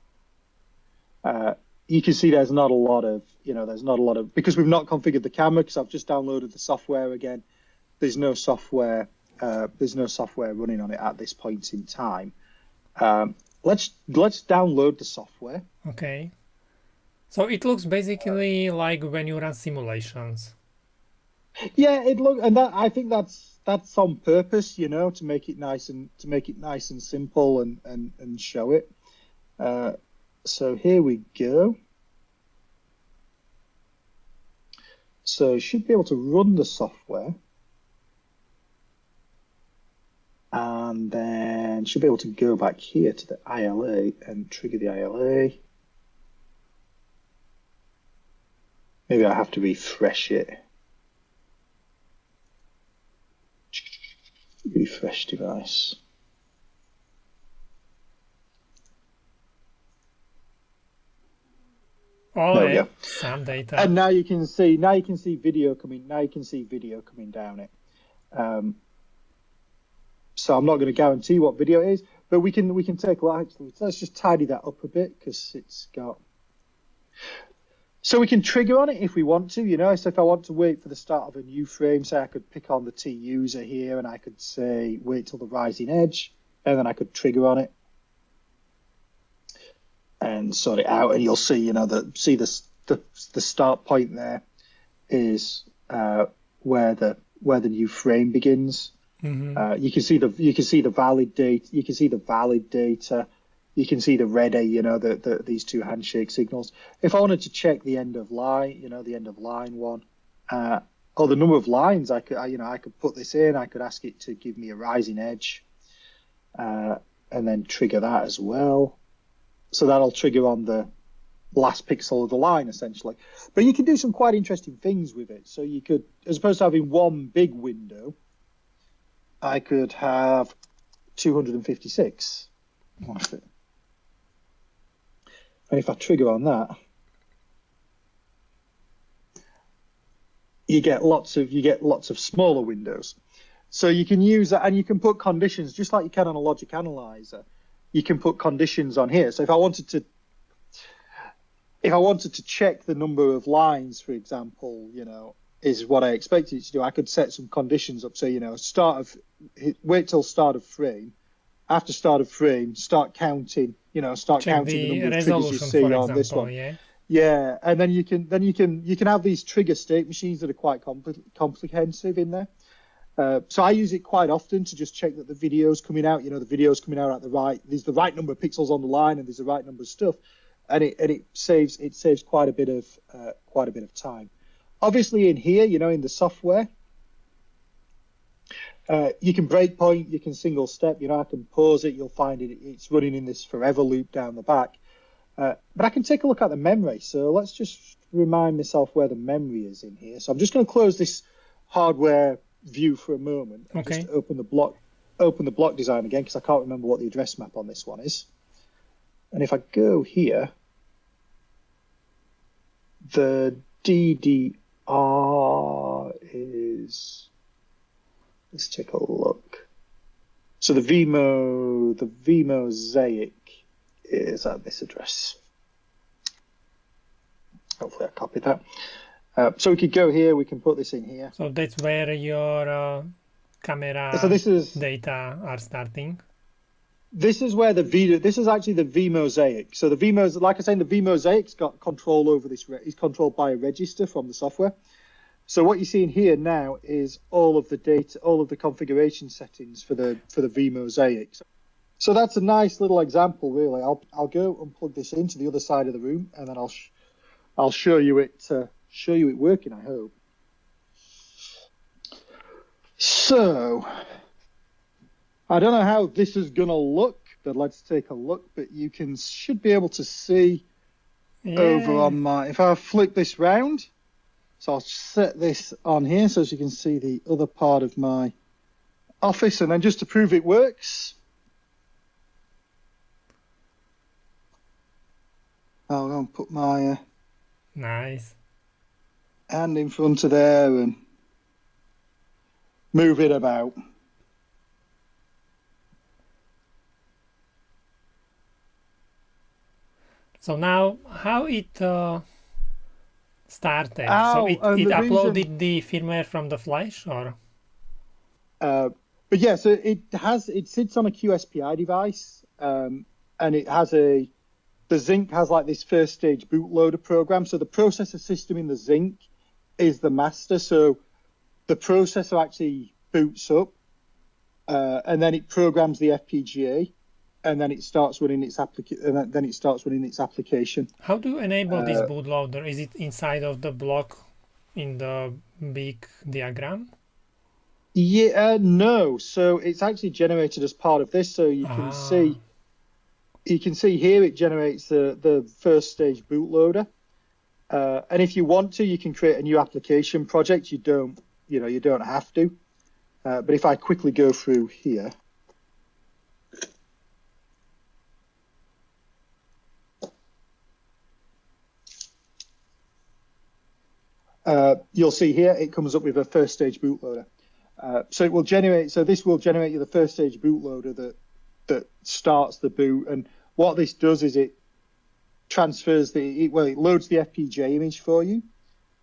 uh, you can see there's not a lot of, you know, there's not a lot of, because we've not configured the camera, because I've just downloaded the software again, there's no software, uh, there's no software running on it at this point in time. Um, let's, let's download the software. Okay. So it looks basically like when you run simulations. Yeah, it look, and that I think that's that's on purpose, you know, to make it nice and to make it nice and simple and and and show it. Uh, so here we go. So you should be able to run the software. And then should be able to go back here to the ILA and trigger the ILA. Maybe I have to refresh it. Refresh device. Oh, There we yeah. go. Some data. And now you can see now you can see video coming now you can see video coming down it. Um, so I'm not going to guarantee what video it is, but we can we can take a look. Actually, let's just tidy that up a bit because it's got. So we can trigger on it if we want to, you know. So if I want to wait for the start of a new frame, say I could pick on the T user here, and I could say wait till the rising edge, and then I could trigger on it and sort it out, and you'll see, you know, the see the the, the start point there is uh, where the where the new frame begins. Mhm. Uh, you can see the you can see the valid date. You can see the valid data. You can see the red A. You know the, the these two handshake signals. If I wanted to check the end of line, you know the end of line one, uh, or the number of lines, I could I, you know I could put this in. I could ask it to give me a rising edge, uh, and then trigger that as well. So that'll trigger on the last pixel of the line essentially. But you can do some quite interesting things with it. So you could, as opposed to having one big window, I could have 256. That's it. And if I trigger on that, you get lots of you get lots of smaller windows. So you can use that, and you can put conditions just like you can on a logic analyzer. You can put conditions on here. So if I wanted to if I wanted to check the number of lines, for example, you know, is what I expected it to do, I could set some conditions up. So, you know, start of, wait till start of frame. After start of frame, start counting, you know, start Check counting the, the number of triggers you see on example. this one. Yeah. Yeah, and then you can then you can you can have these trigger state machines that are quite compli- comprehensive in there. Uh, so I use it quite often to just check that the video's coming out. You know, the video's coming out at the right. There's the right number of pixels on the line, and there's the right number of stuff, and it and it saves it saves quite a bit of uh, quite a bit of time. Obviously, in here, you know, in the software, uh, you can breakpoint, you can single step. You know, I can pause it. You'll find it. It's running in this forever loop down the back. Uh, but I can take a look at the memory. So let's just remind myself where the memory is in here. So I'm just going to close this hardware view for a moment and Okay. just open the block open the block design again because I can't remember what the address map on this one is. And if I go here, the DDR is let's take a look. So the Vimo the Vmosaic is at this address. Hopefully I copied that. Uh, so we could go here, we can put this in here. So that's where your uh, camera So this is data are starting. this is where the V this is actually the V mosaic. So the V mos like I was saying, the V mosaic's got control over this. Re- is controlled by a register from the software. So what you're seeing here now is all of the data, all of the configuration settings for the for the V mosaic. So, that's a nice little example, really. I'll I'll go and plug this into the other side of the room, and then I'll sh- I'll show you it uh, show you it working. I hope. So I don't know how this is gonna look, but let's take a look. But you can should be able to see over on my. If I flick this round, so I'll set this on here so as you can see the other part of my office, and then just to prove it works, I'll go and put my uh, Nice. hand in front of there and move it about. So now, how it uh, started? Oh, so it, it the uploaded reason- the firmware from the flash, or Uh, but yeah, so it has it sits on a QSPI device, um, and it has a the Zynq has like this first stage bootloader program. So the processor system in the Zynq is the master. So the processor actually boots up, uh, and then it programs the FPGA, and then it starts running its applica- then- then it starts running its application. how do you enable this Uh, bootloader? Is it inside of the block in the big diagram? Yeah, uh, no. So it's actually generated as part of this. So you can Ah. see, you can see here it generates the the first stage bootloader. Uh, and if you want to, you can create a new application project. You don't, you know, you don't have to. Uh, but if I quickly go through here, uh, you'll see here it comes up with a first stage bootloader. Uh, so it will generate. So this will generate you the first stage bootloader that that starts the boot. And what this does is it transfers the it, well, it loads the FPGA image for you,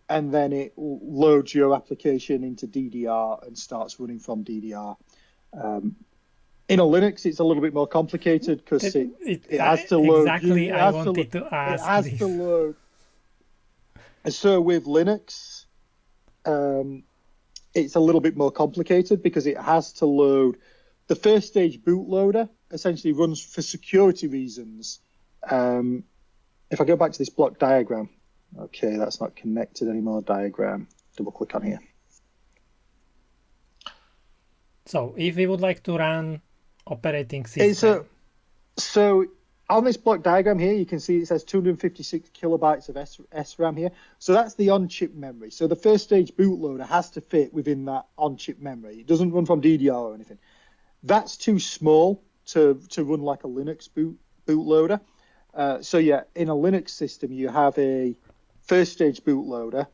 and then it loads your application into DDR and starts running from DDR. Um, in a Linux, it's a little bit more complicated because It- it, it- it has to load. exactly, it I wanted to it ask has this. to load. So with Linux, um, it's a little bit more complicated because it has to load the first stage bootloader. Essentially, runs for security reasons. Um, if I go back to this block diagram, okay, that's not connected anymore. Diagram. Double click on here. So if we would like to run operating system, so on this block diagram here, you can see it says 256 kilobytes of SRAM here. So that's the on-chip memory. So the first stage bootloader has to fit within that on-chip memory. It doesn't run from DDR or anything. That's too small to to run like a Linux boot bootloader. Uh, so yeah, in a Linux system, you have a first stage bootloader.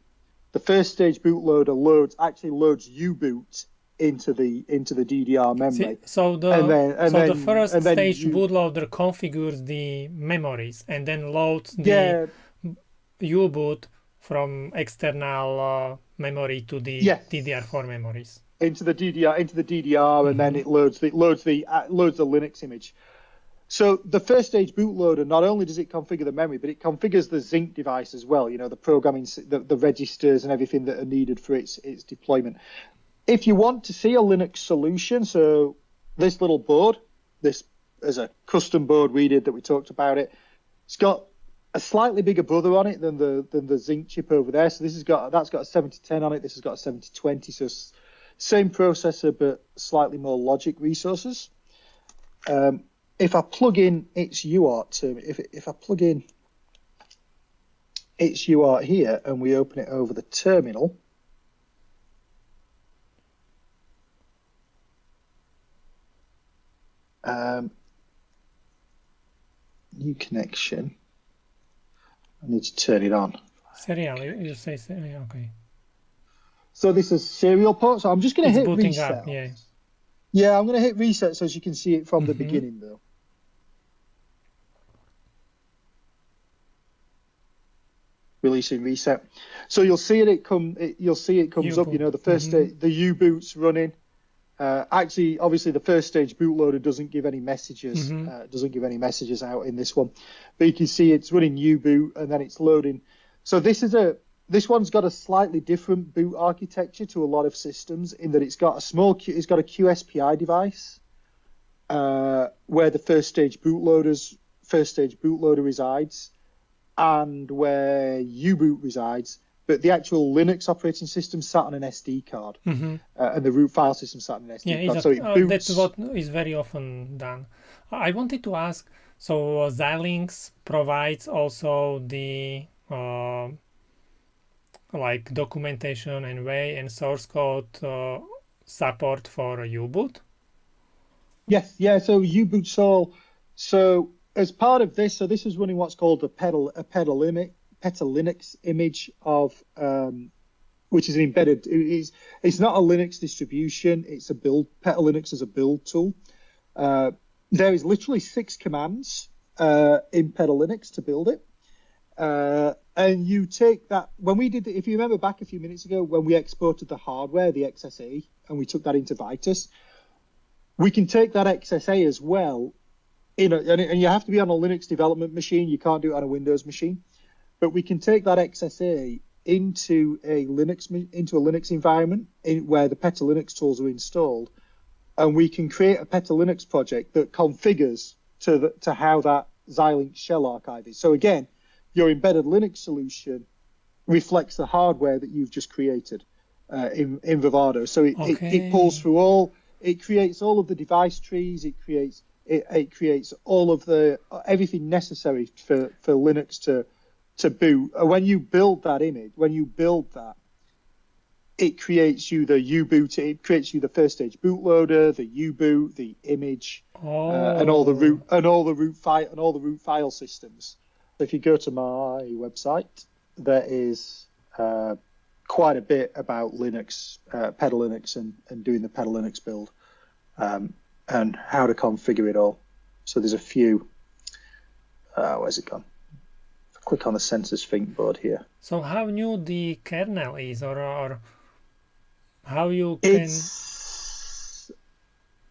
The first stage bootloader loads actually loads U-boot into the into the DDR memory. See, so the And then- and so the first and then stage you- bootloader configures the memories and then loads the Yeah, U-boot from external uh, memory to the Yes. DDR4 memories. into the DDR into the DDR, and then it loads the loads the uh, loads the Linux image. So the first stage bootloader not only does it configure the memory, but it configures the Zynq device as well. You know the programming, the, the registers, and everything that are needed for its its deployment. If you want to see a Linux solution, so this little board, this is a custom board we did that we talked about it. It's got a slightly bigger brother on it than the than the Zynq chip over there. So this has got that's got a 7010 on it. This has got a 7020. So same processor but slightly more logic resources. Um, if I plug in its UART term, if if I plug in its UART here and we open it over the terminal, um, new connection. I need to turn it on. Serial, you, you say serial, okay. So this is serial port. So I'm just going to hit reset. up, yeah. Yeah, I'm going to hit reset so as you can see it from the Mhm. beginning though. Releasing reset. So you'll see it, it come it, you'll see it comes up, you know, the 1st Mhm. stage the U boot's running. Uh, actually, obviously, the first stage bootloader doesn't give any messages. Mhm. Uh, doesn't give any messages out in this one, but you can see it's running U boot and then it's loading. So this is a this one's got a slightly different boot architecture to a lot of systems in that it's got a small Q, it's got a QSPI device uh, where the first stage bootloaders first stage bootloader resides and where U-boot resides, but the actual Linux operating system sat on an SD card hmm uh, and the root file system sat on an SD Yeah, card. it's So it uh, boots. that's what is very often done. I wanted to ask, so uh, Xilinx provides also the uh, like documentation and way and source code uh, support for U-boot. Yes, yeah. So U-boot Soul. So as part of this, so this is running what's called a pedal a PetaLinux PetaLinux image of um, which is an embedded. It is it's not a Linux distribution. It's a build. PetaLinux is a build tool. Uh, there is literally six commands uh, in PetaLinux to build it. Uh, and you take that when we did, if you remember back a few minutes ago when we exported the hardware, the XSA, and we took that into Vitis, we can take that XSA as well. You know, and, and you have to be on a Linux development machine. You can't do it on a Windows machine, but we can take that XSA into a Linux into a Linux environment in, where the Linux tools are installed, and we can create a Linux project that configures to the, to how that Xilinx shell archive is. So again, your embedded Linux solution reflects the hardware that you've just created uh, in, in Vivado. So it, okay. it, it, pulls through all, it creates all of the device trees, it creates it, it creates all of the everything necessary for, for Linux to to boot. Uh, when you build that image, when you build that, it creates you the U-boot. It creates you the first stage bootloader, the U-boot, the image, oh. uh, and all the root and all the root file and all the root file systems. If you go to my website, there is uh, quite a bit about Linux, uh, PetaLinux, and, and doing the PetaLinux build, um, and how to configure it all. So there's a few. Uh, where's it gone? Click on the SensorsThink board here. So how new the kernel is, or, or how you can? It's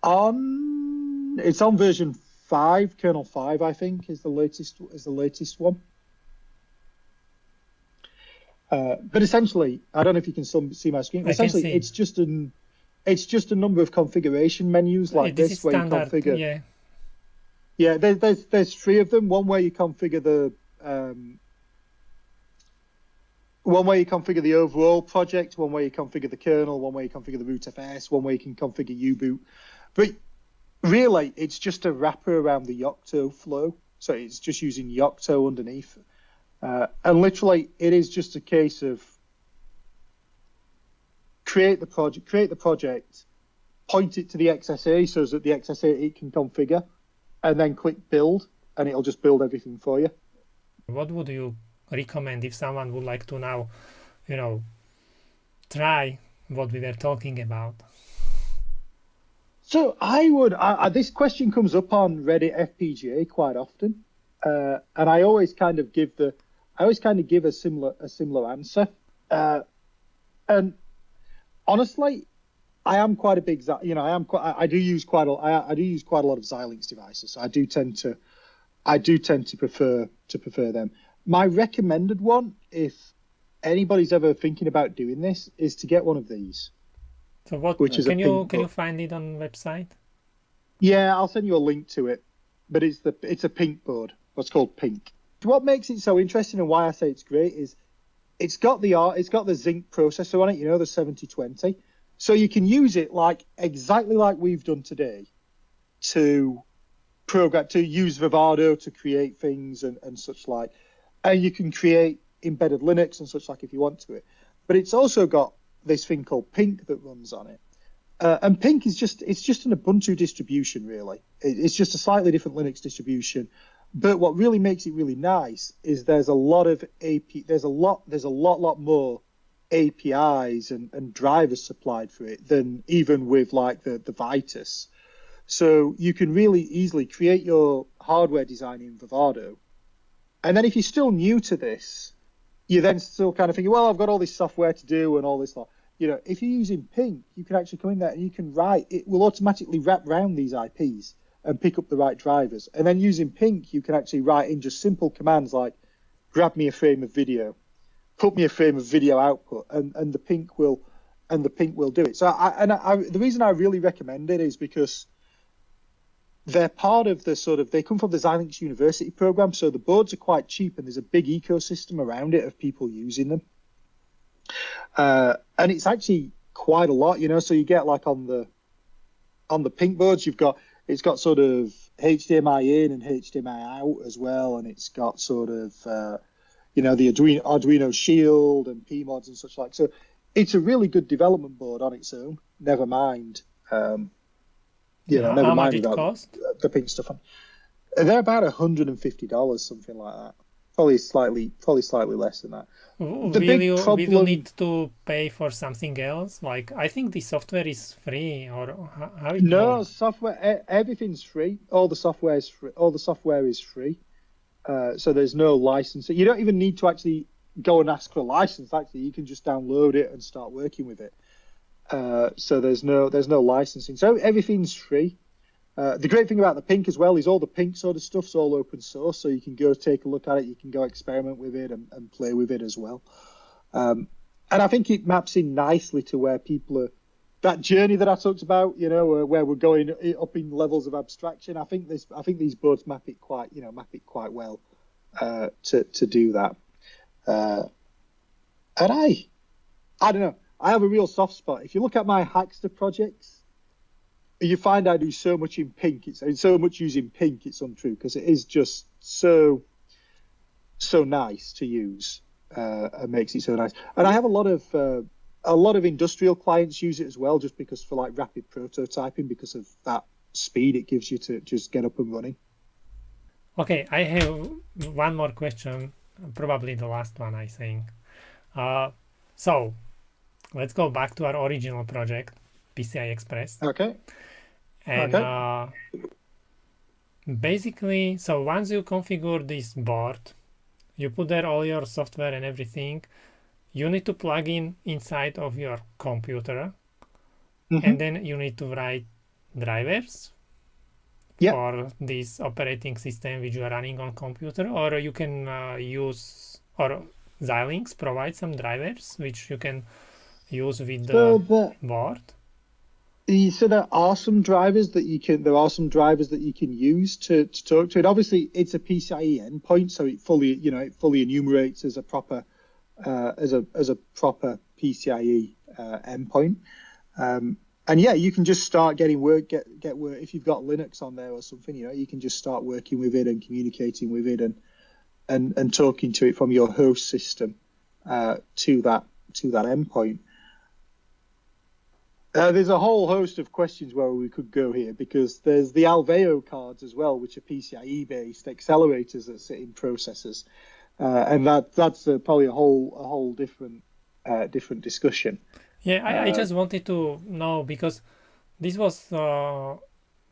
on. It's on version five, kernel five, I think, is the latest is the latest one. Uh, but essentially, I don't know if you can see my screen. I essentially, it's just an it's just a number of configuration menus like this, this where standard, you configure. Yeah, yeah. There's there's there's three of them. One where you configure the um, one way you configure the overall project, one way you configure the kernel, one way you configure the rootfs, one way you can configure U-boot. But really, it's just a wrapper around the Yocto flow. So it's just using Yocto underneath. Uh, and literally, it is just a case of create the project, create the project, point it to the XSA so that the XSA it can configure, and then click build, and it'll just build everything for you. What would you recommend if someone would like to now, you know, try what we were talking about? So I would. I, this question comes up on Reddit FPGA quite often, uh, and I always kind of give the. I always kind of give a similar a similar answer, uh, and honestly, I am quite a big. You know, I am quite. I, do use quite a. I, I do use quite a lot of Xilinx devices. So I do tend to. I do tend to prefer to prefer them. My recommended one, if anybody's ever thinking about doing this, is to get one of these. So what? Which is can you can you find it on website? Yeah, I'll send you a link to it. But it's the it's a PYNQ board. What's called PYNQ. What makes it so interesting and why I say it's great is it's got the art, it's got the Zynq processor on it. You know the 7020. So you can use it like exactly like we've done today to program to use Vivado to create things and, and such like. And you can create embedded Linux and such like if you want to it. But it's also got this thing called PYNQ that runs on it. Uh, and PYNQ is just it's just an Ubuntu distribution really. It, it's just a slightly different Linux distribution. But what really makes it really nice is there's a lot of AP there's a lot there's a lot lot more APIs and, and drivers supplied for it than even with like the, the Vitis. So you can really easily create your hardware design in Vivado. And then if you're still new to this, you're then still kind of thinking, well, I've got all this software to do and all this lot you know, if you're using PYNQ, you can actually come in there and you can write. It will automatically wrap around these IPs and pick up the right drivers. And then using PYNQ, you can actually write in just simple commands like, grab me a frame of video, put me a frame of video output, and and the PYNQ will, and the PYNQ will do it. So I and I, the reason I really recommend it is because they're part of the sort of they come from the Xilinx University program, so the boards are quite cheap and there's a big ecosystem around it of people using them. Uh, and it's actually quite a lot, you know. So you get like on the on the PYNQ boards, you've got it's got sort of HDMI in and HDMI out as well, and it's got sort of uh, you know the Arduino, Arduino Shield and PMODs and such like. So it's a really good development board on its own. Never mind, um, you know, never mind about cost? the PYNQ stuff. On. They're about hundred and fifty dollars, something like that. probably slightly, probably slightly less than that. will you problem... will you need to pay for something else? Like I think the software is free, or how? It no, works? software. Everything's free. All the software is free. All the software is free. Uh, so there's no license. You don't even need to actually go and ask for a license. Actually, you can just download it and start working with it. Uh, so there's no there's no licensing. So everything's free. Uh, the great thing about the PYNQ as well is all the PYNQ sort of stuff's all open source, so you can go take a look at it, you can go experiment with it and, and play with it as well. Um, and I think it maps in nicely to where people are. That journey that I talked about, you know, uh, where we're going up in levels of abstraction. I think this, I think these boards map it quite, you know, map it quite well uh, to to do that. Uh, and I, I don't know. I have a real soft spot. If you look at my Hackster projects, you find I do so much in PYNQ. It's so much using PYNQ. It's untrue because it is just so so nice to use. Uh, and makes it so nice. And I have a lot of uh, a lot of industrial clients use it as well, just because for like rapid prototyping, because of that speed it gives you to just get up and running. Okay, I have one more question, probably the last one, I think. Uh, so let's go back to our original project, PCI Express. Okay. And okay. uh, basically, so once you configure this board, you put there all your software and everything, you need to plug in inside of your computer, mm-hmm. and then you need to write drivers yep. for this operating system which you are running on computer, or you can uh, use or Xilinx provide some drivers which you can use with the, so the so there are some drivers that you can there are some drivers that you can use to, to talk to it. Obviously it's a pcie endpoint so it fully you know it fully enumerates as a proper uh, as a as a proper pcie uh, endpoint. Um, and yeah you can just start getting work get get work if you've got linux on there or something you know you can just start working with it and communicating with it and and and talking to it from your host system uh, to that to that endpoint uh, there's a whole host of questions where we could go here because there's the Alveo cards as well, which are PCIe based accelerators that sit in processors, uh, and that that's uh, probably a whole a whole different uh, different discussion. Yeah, I, I, uh, just wanted to know because this was uh,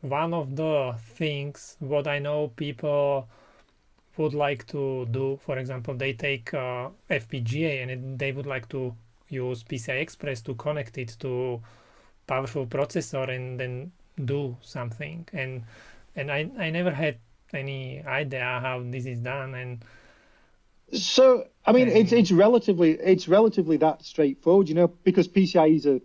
one of the things what I know people would like to do. For example, they take FPGA and they would like to use PCI Express to connect it to powerful processor and then do something. And and I, I never had any idea how this is done and so I mean it's it's relatively it's relatively that straightforward you know because PCIe is a,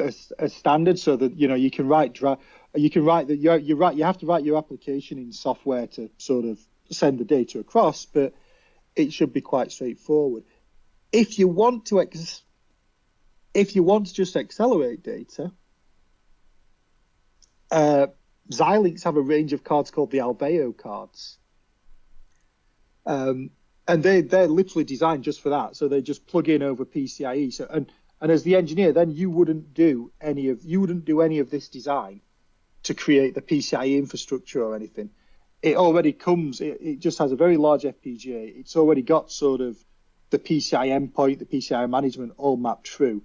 a, a standard so that you know you can write dra- you can write that you you write you have to write your application in software to sort of send the data across but it should be quite straightforward. If you want to ex- if you want to just accelerate data, uh, Xilinx have a range of cards called the Alveo cards. Um, and they they're literally designed just for that. So they just plug in over PCIe. So and and as the engineer, then you wouldn't do any of you wouldn't do any of this design to create the PCIe infrastructure or anything. It already comes. It, it just has a very large FPGA. It's already got sort of the PCI endpoint, the PCI management all mapped through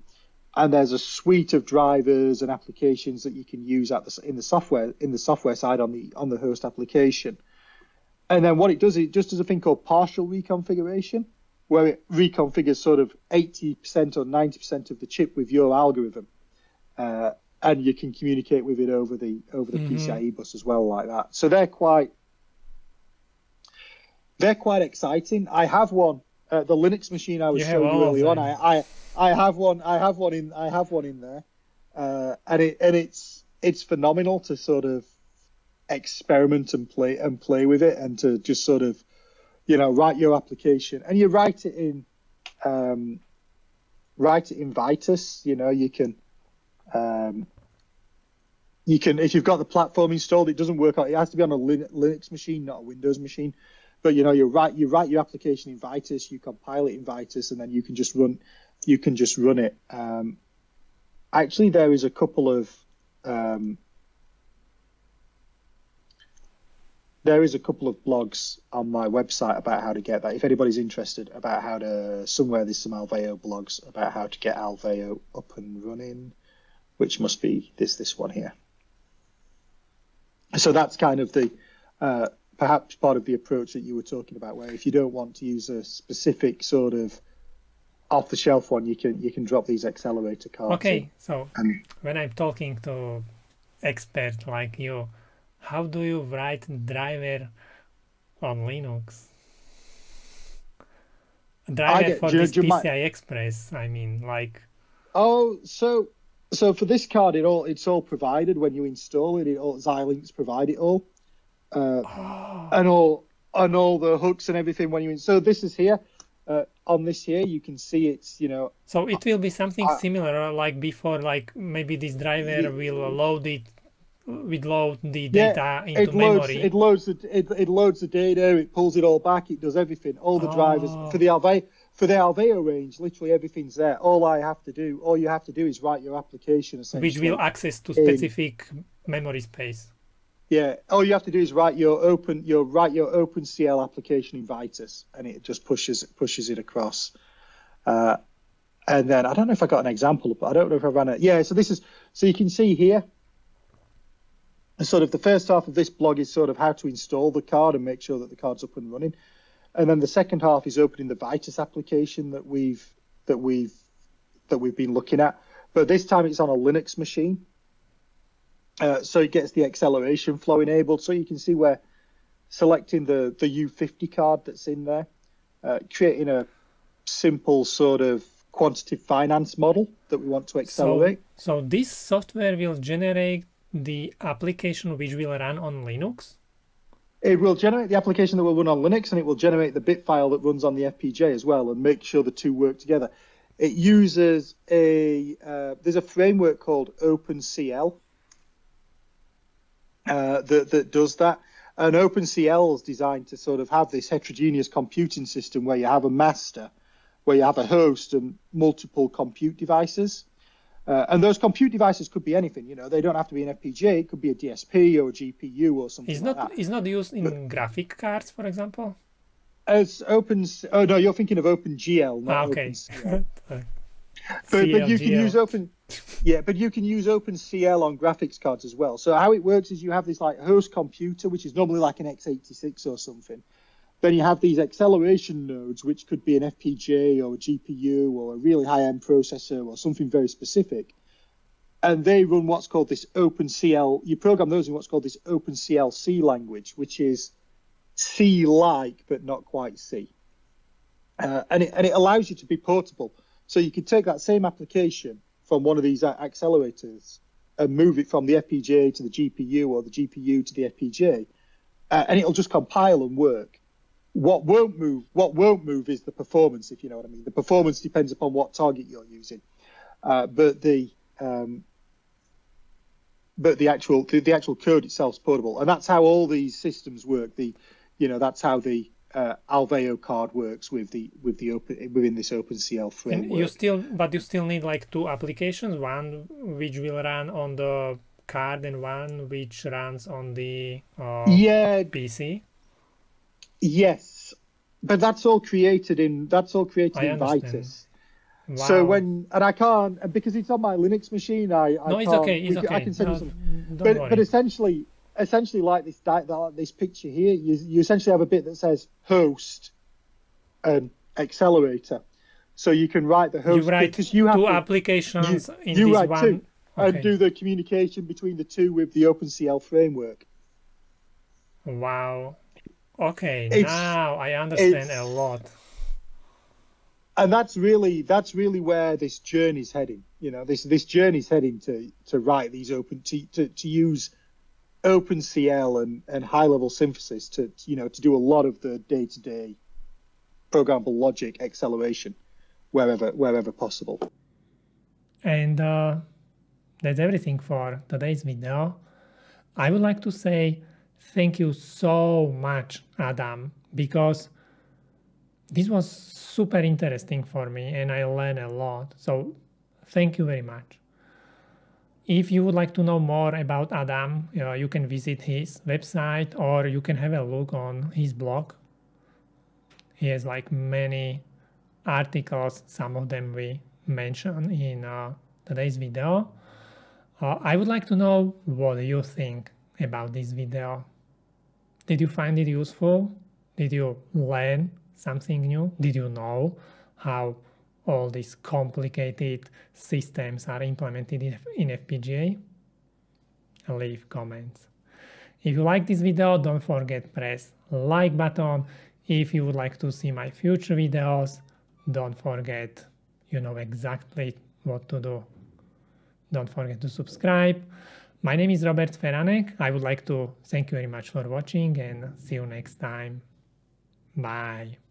and there's a suite of drivers and applications that you can use at the, in the software in the software side on the on the host application. And then what it does, it just does a thing called partial reconfiguration, where it reconfigures sort of 80% or 90% of the chip with your algorithm, uh, and you can communicate with it over the over the mm-hmm. PCIe bus as well, like that. So they're quite they're quite exciting. I have one, uh, the Linux machine I was showing you earlier on. I, I I have one. I have one in. I have one in there, uh, and it and it's it's phenomenal to sort of experiment and play and play with it, and to just sort of, you know, write your application, and you write it in, um, write it in Vitis. You know, you can, um, you can if you've got the platform installed, it doesn't work out. It has to be on a Linux machine, not a Windows machine. But you know, you write you write your application in Vitis, you compile it in Vitis, and then you can just run you can just run it. Um, actually, there is a couple of um, there is a couple of blogs on my website about how to get that. If anybody's interested about how to, somewhere there's some Alveo blogs about how to get Alveo up and running, which must be this this one here. So that's kind of the uh, perhaps part of the approach that you were talking about, where if you don't want to use a specific sort of off the shelf one, you can you can drop these accelerator cards. Okay, in. so And- when I'm talking to expert like you, how do you write driver on Linux? Driver get- for you- this do you mi- PCI Express. I mean, like Oh, so so for this card, it all it's all provided when you install it. It all Xilinx provide it all, uh, and all and all the hooks and everything when you. So this is here. Uh, on this here, you can see it's you know So it will be something I- similar, like before, like maybe this driver Ye- will load it, with load the Yeah, data into it loads memory. it loads the it, it loads the data. It pulls it all back. It does everything. All the drivers Oh. for the Alveo for the Alveo range. Literally everything's there. All I have to do, all you have to do, is write your application essentially. which will access to in- specific memory space. Yeah, all you have to do is write your open your write your OpenCL application in Vitis, and it just pushes pushes it across. Uh, and then I don't know if I got an example, but I don't know if I ran it. Yeah, so this is so you can see here. Sort of the first half of this blog is sort of how to install the card and make sure that the card's up and running, and then the second half is opening the Vitis application that we've that we've that we've been looking at. But this time it's on a Linux machine. Uh, so it gets the acceleration flow enabled. So you can see where selecting the, the U50 card that's in there, uh, creating a simple sort of quantitative finance model that we want to accelerate. So, so this software will generate the application which will run on Linux. It will generate the application that will run on Linux and it will generate the bit file that runs on the FPGA as well and make sure the two work together. It uses a, uh, there's a framework called OpenCL uh, that, that does that. And OpenCL is designed to sort of have this heterogeneous computing system where you have a master, where you have a host and multiple compute devices. Uh, and those compute devices could be anything, you know, they don't have to be an FPGA, it could be a DSP or a GPU or something It's like not that. it's not used in graphic cards, for example. As open, oh no, you're thinking of OpenGL, not Ah, okay. OpenCL. But, but you can use open, yeah, but you can use OpenCL on graphics cards as well. So how it works is you have this like host computer, which is normally like an x86 or something. Then you have these acceleration nodes, which could be an FPGA or a GPU or a really high-end processor or something very specific. And they run what's called this OpenCL. You program those in what's called this OpenCL C language, which is C-like but not quite C. Uh, and it and it allows you to be portable. So you can take that same application from one of these accelerators and move it from the FPGA to the GPU or the GPU to the FPGA, uh, and it'll just compile and work. What won't move? What won't move is the performance, if you know what I mean. The performance depends upon what target you're using, uh, but the um, but the actual the, the actual code itself is portable, and that's how all these systems work. The you know that's how the uh, Alveo card works with the with the open within this OpenCL And framework. you still, but you still need like two applications, one which will run on the card and one which runs on the uh, yeah, PC. yes, but that's all created in that's all created I in understand. Vitis. Wow. So when and I can't because it's on my Linux machine, I, I no, it's okay, it's okay. I can send No, you some. But worry. but essentially, essentially like this like this picture here, you you essentially have a bit that says host and accelerator, so you can write the you host write because you have two to, applications in you this write one. two and do the communication between the two with the OpenCL framework. Wow. Okay, It's- now I understand a lot. and that's really that's really where this journey's heading. You know, this this journey's heading to to write these open to to, to use OpenCL and and high level synthesis to you know to do a lot of the day to day programmable logic acceleration wherever wherever possible. And uh, that's everything for today's video. I would like to say thank you so much, Adam, because this was super interesting for me and I learned a lot. So thank you very much. If you would like to know more about Adam, uh, you can visit his website or you can have a look on his blog. He has like many articles, some of them we mention in uh, today's video. Uh, I would like to know what you think about this video. Did you find it useful? Did you learn something new? Did you know how all these complicated systems are implemented in FPGA? and Leave comments. If you like this video, don't forget press like button. If you would like to see my future videos, don't forget you know exactly what to do. Don't forget to subscribe. My name is Robert Feranec. I would like to thank you very much for watching and see you next time. Bye.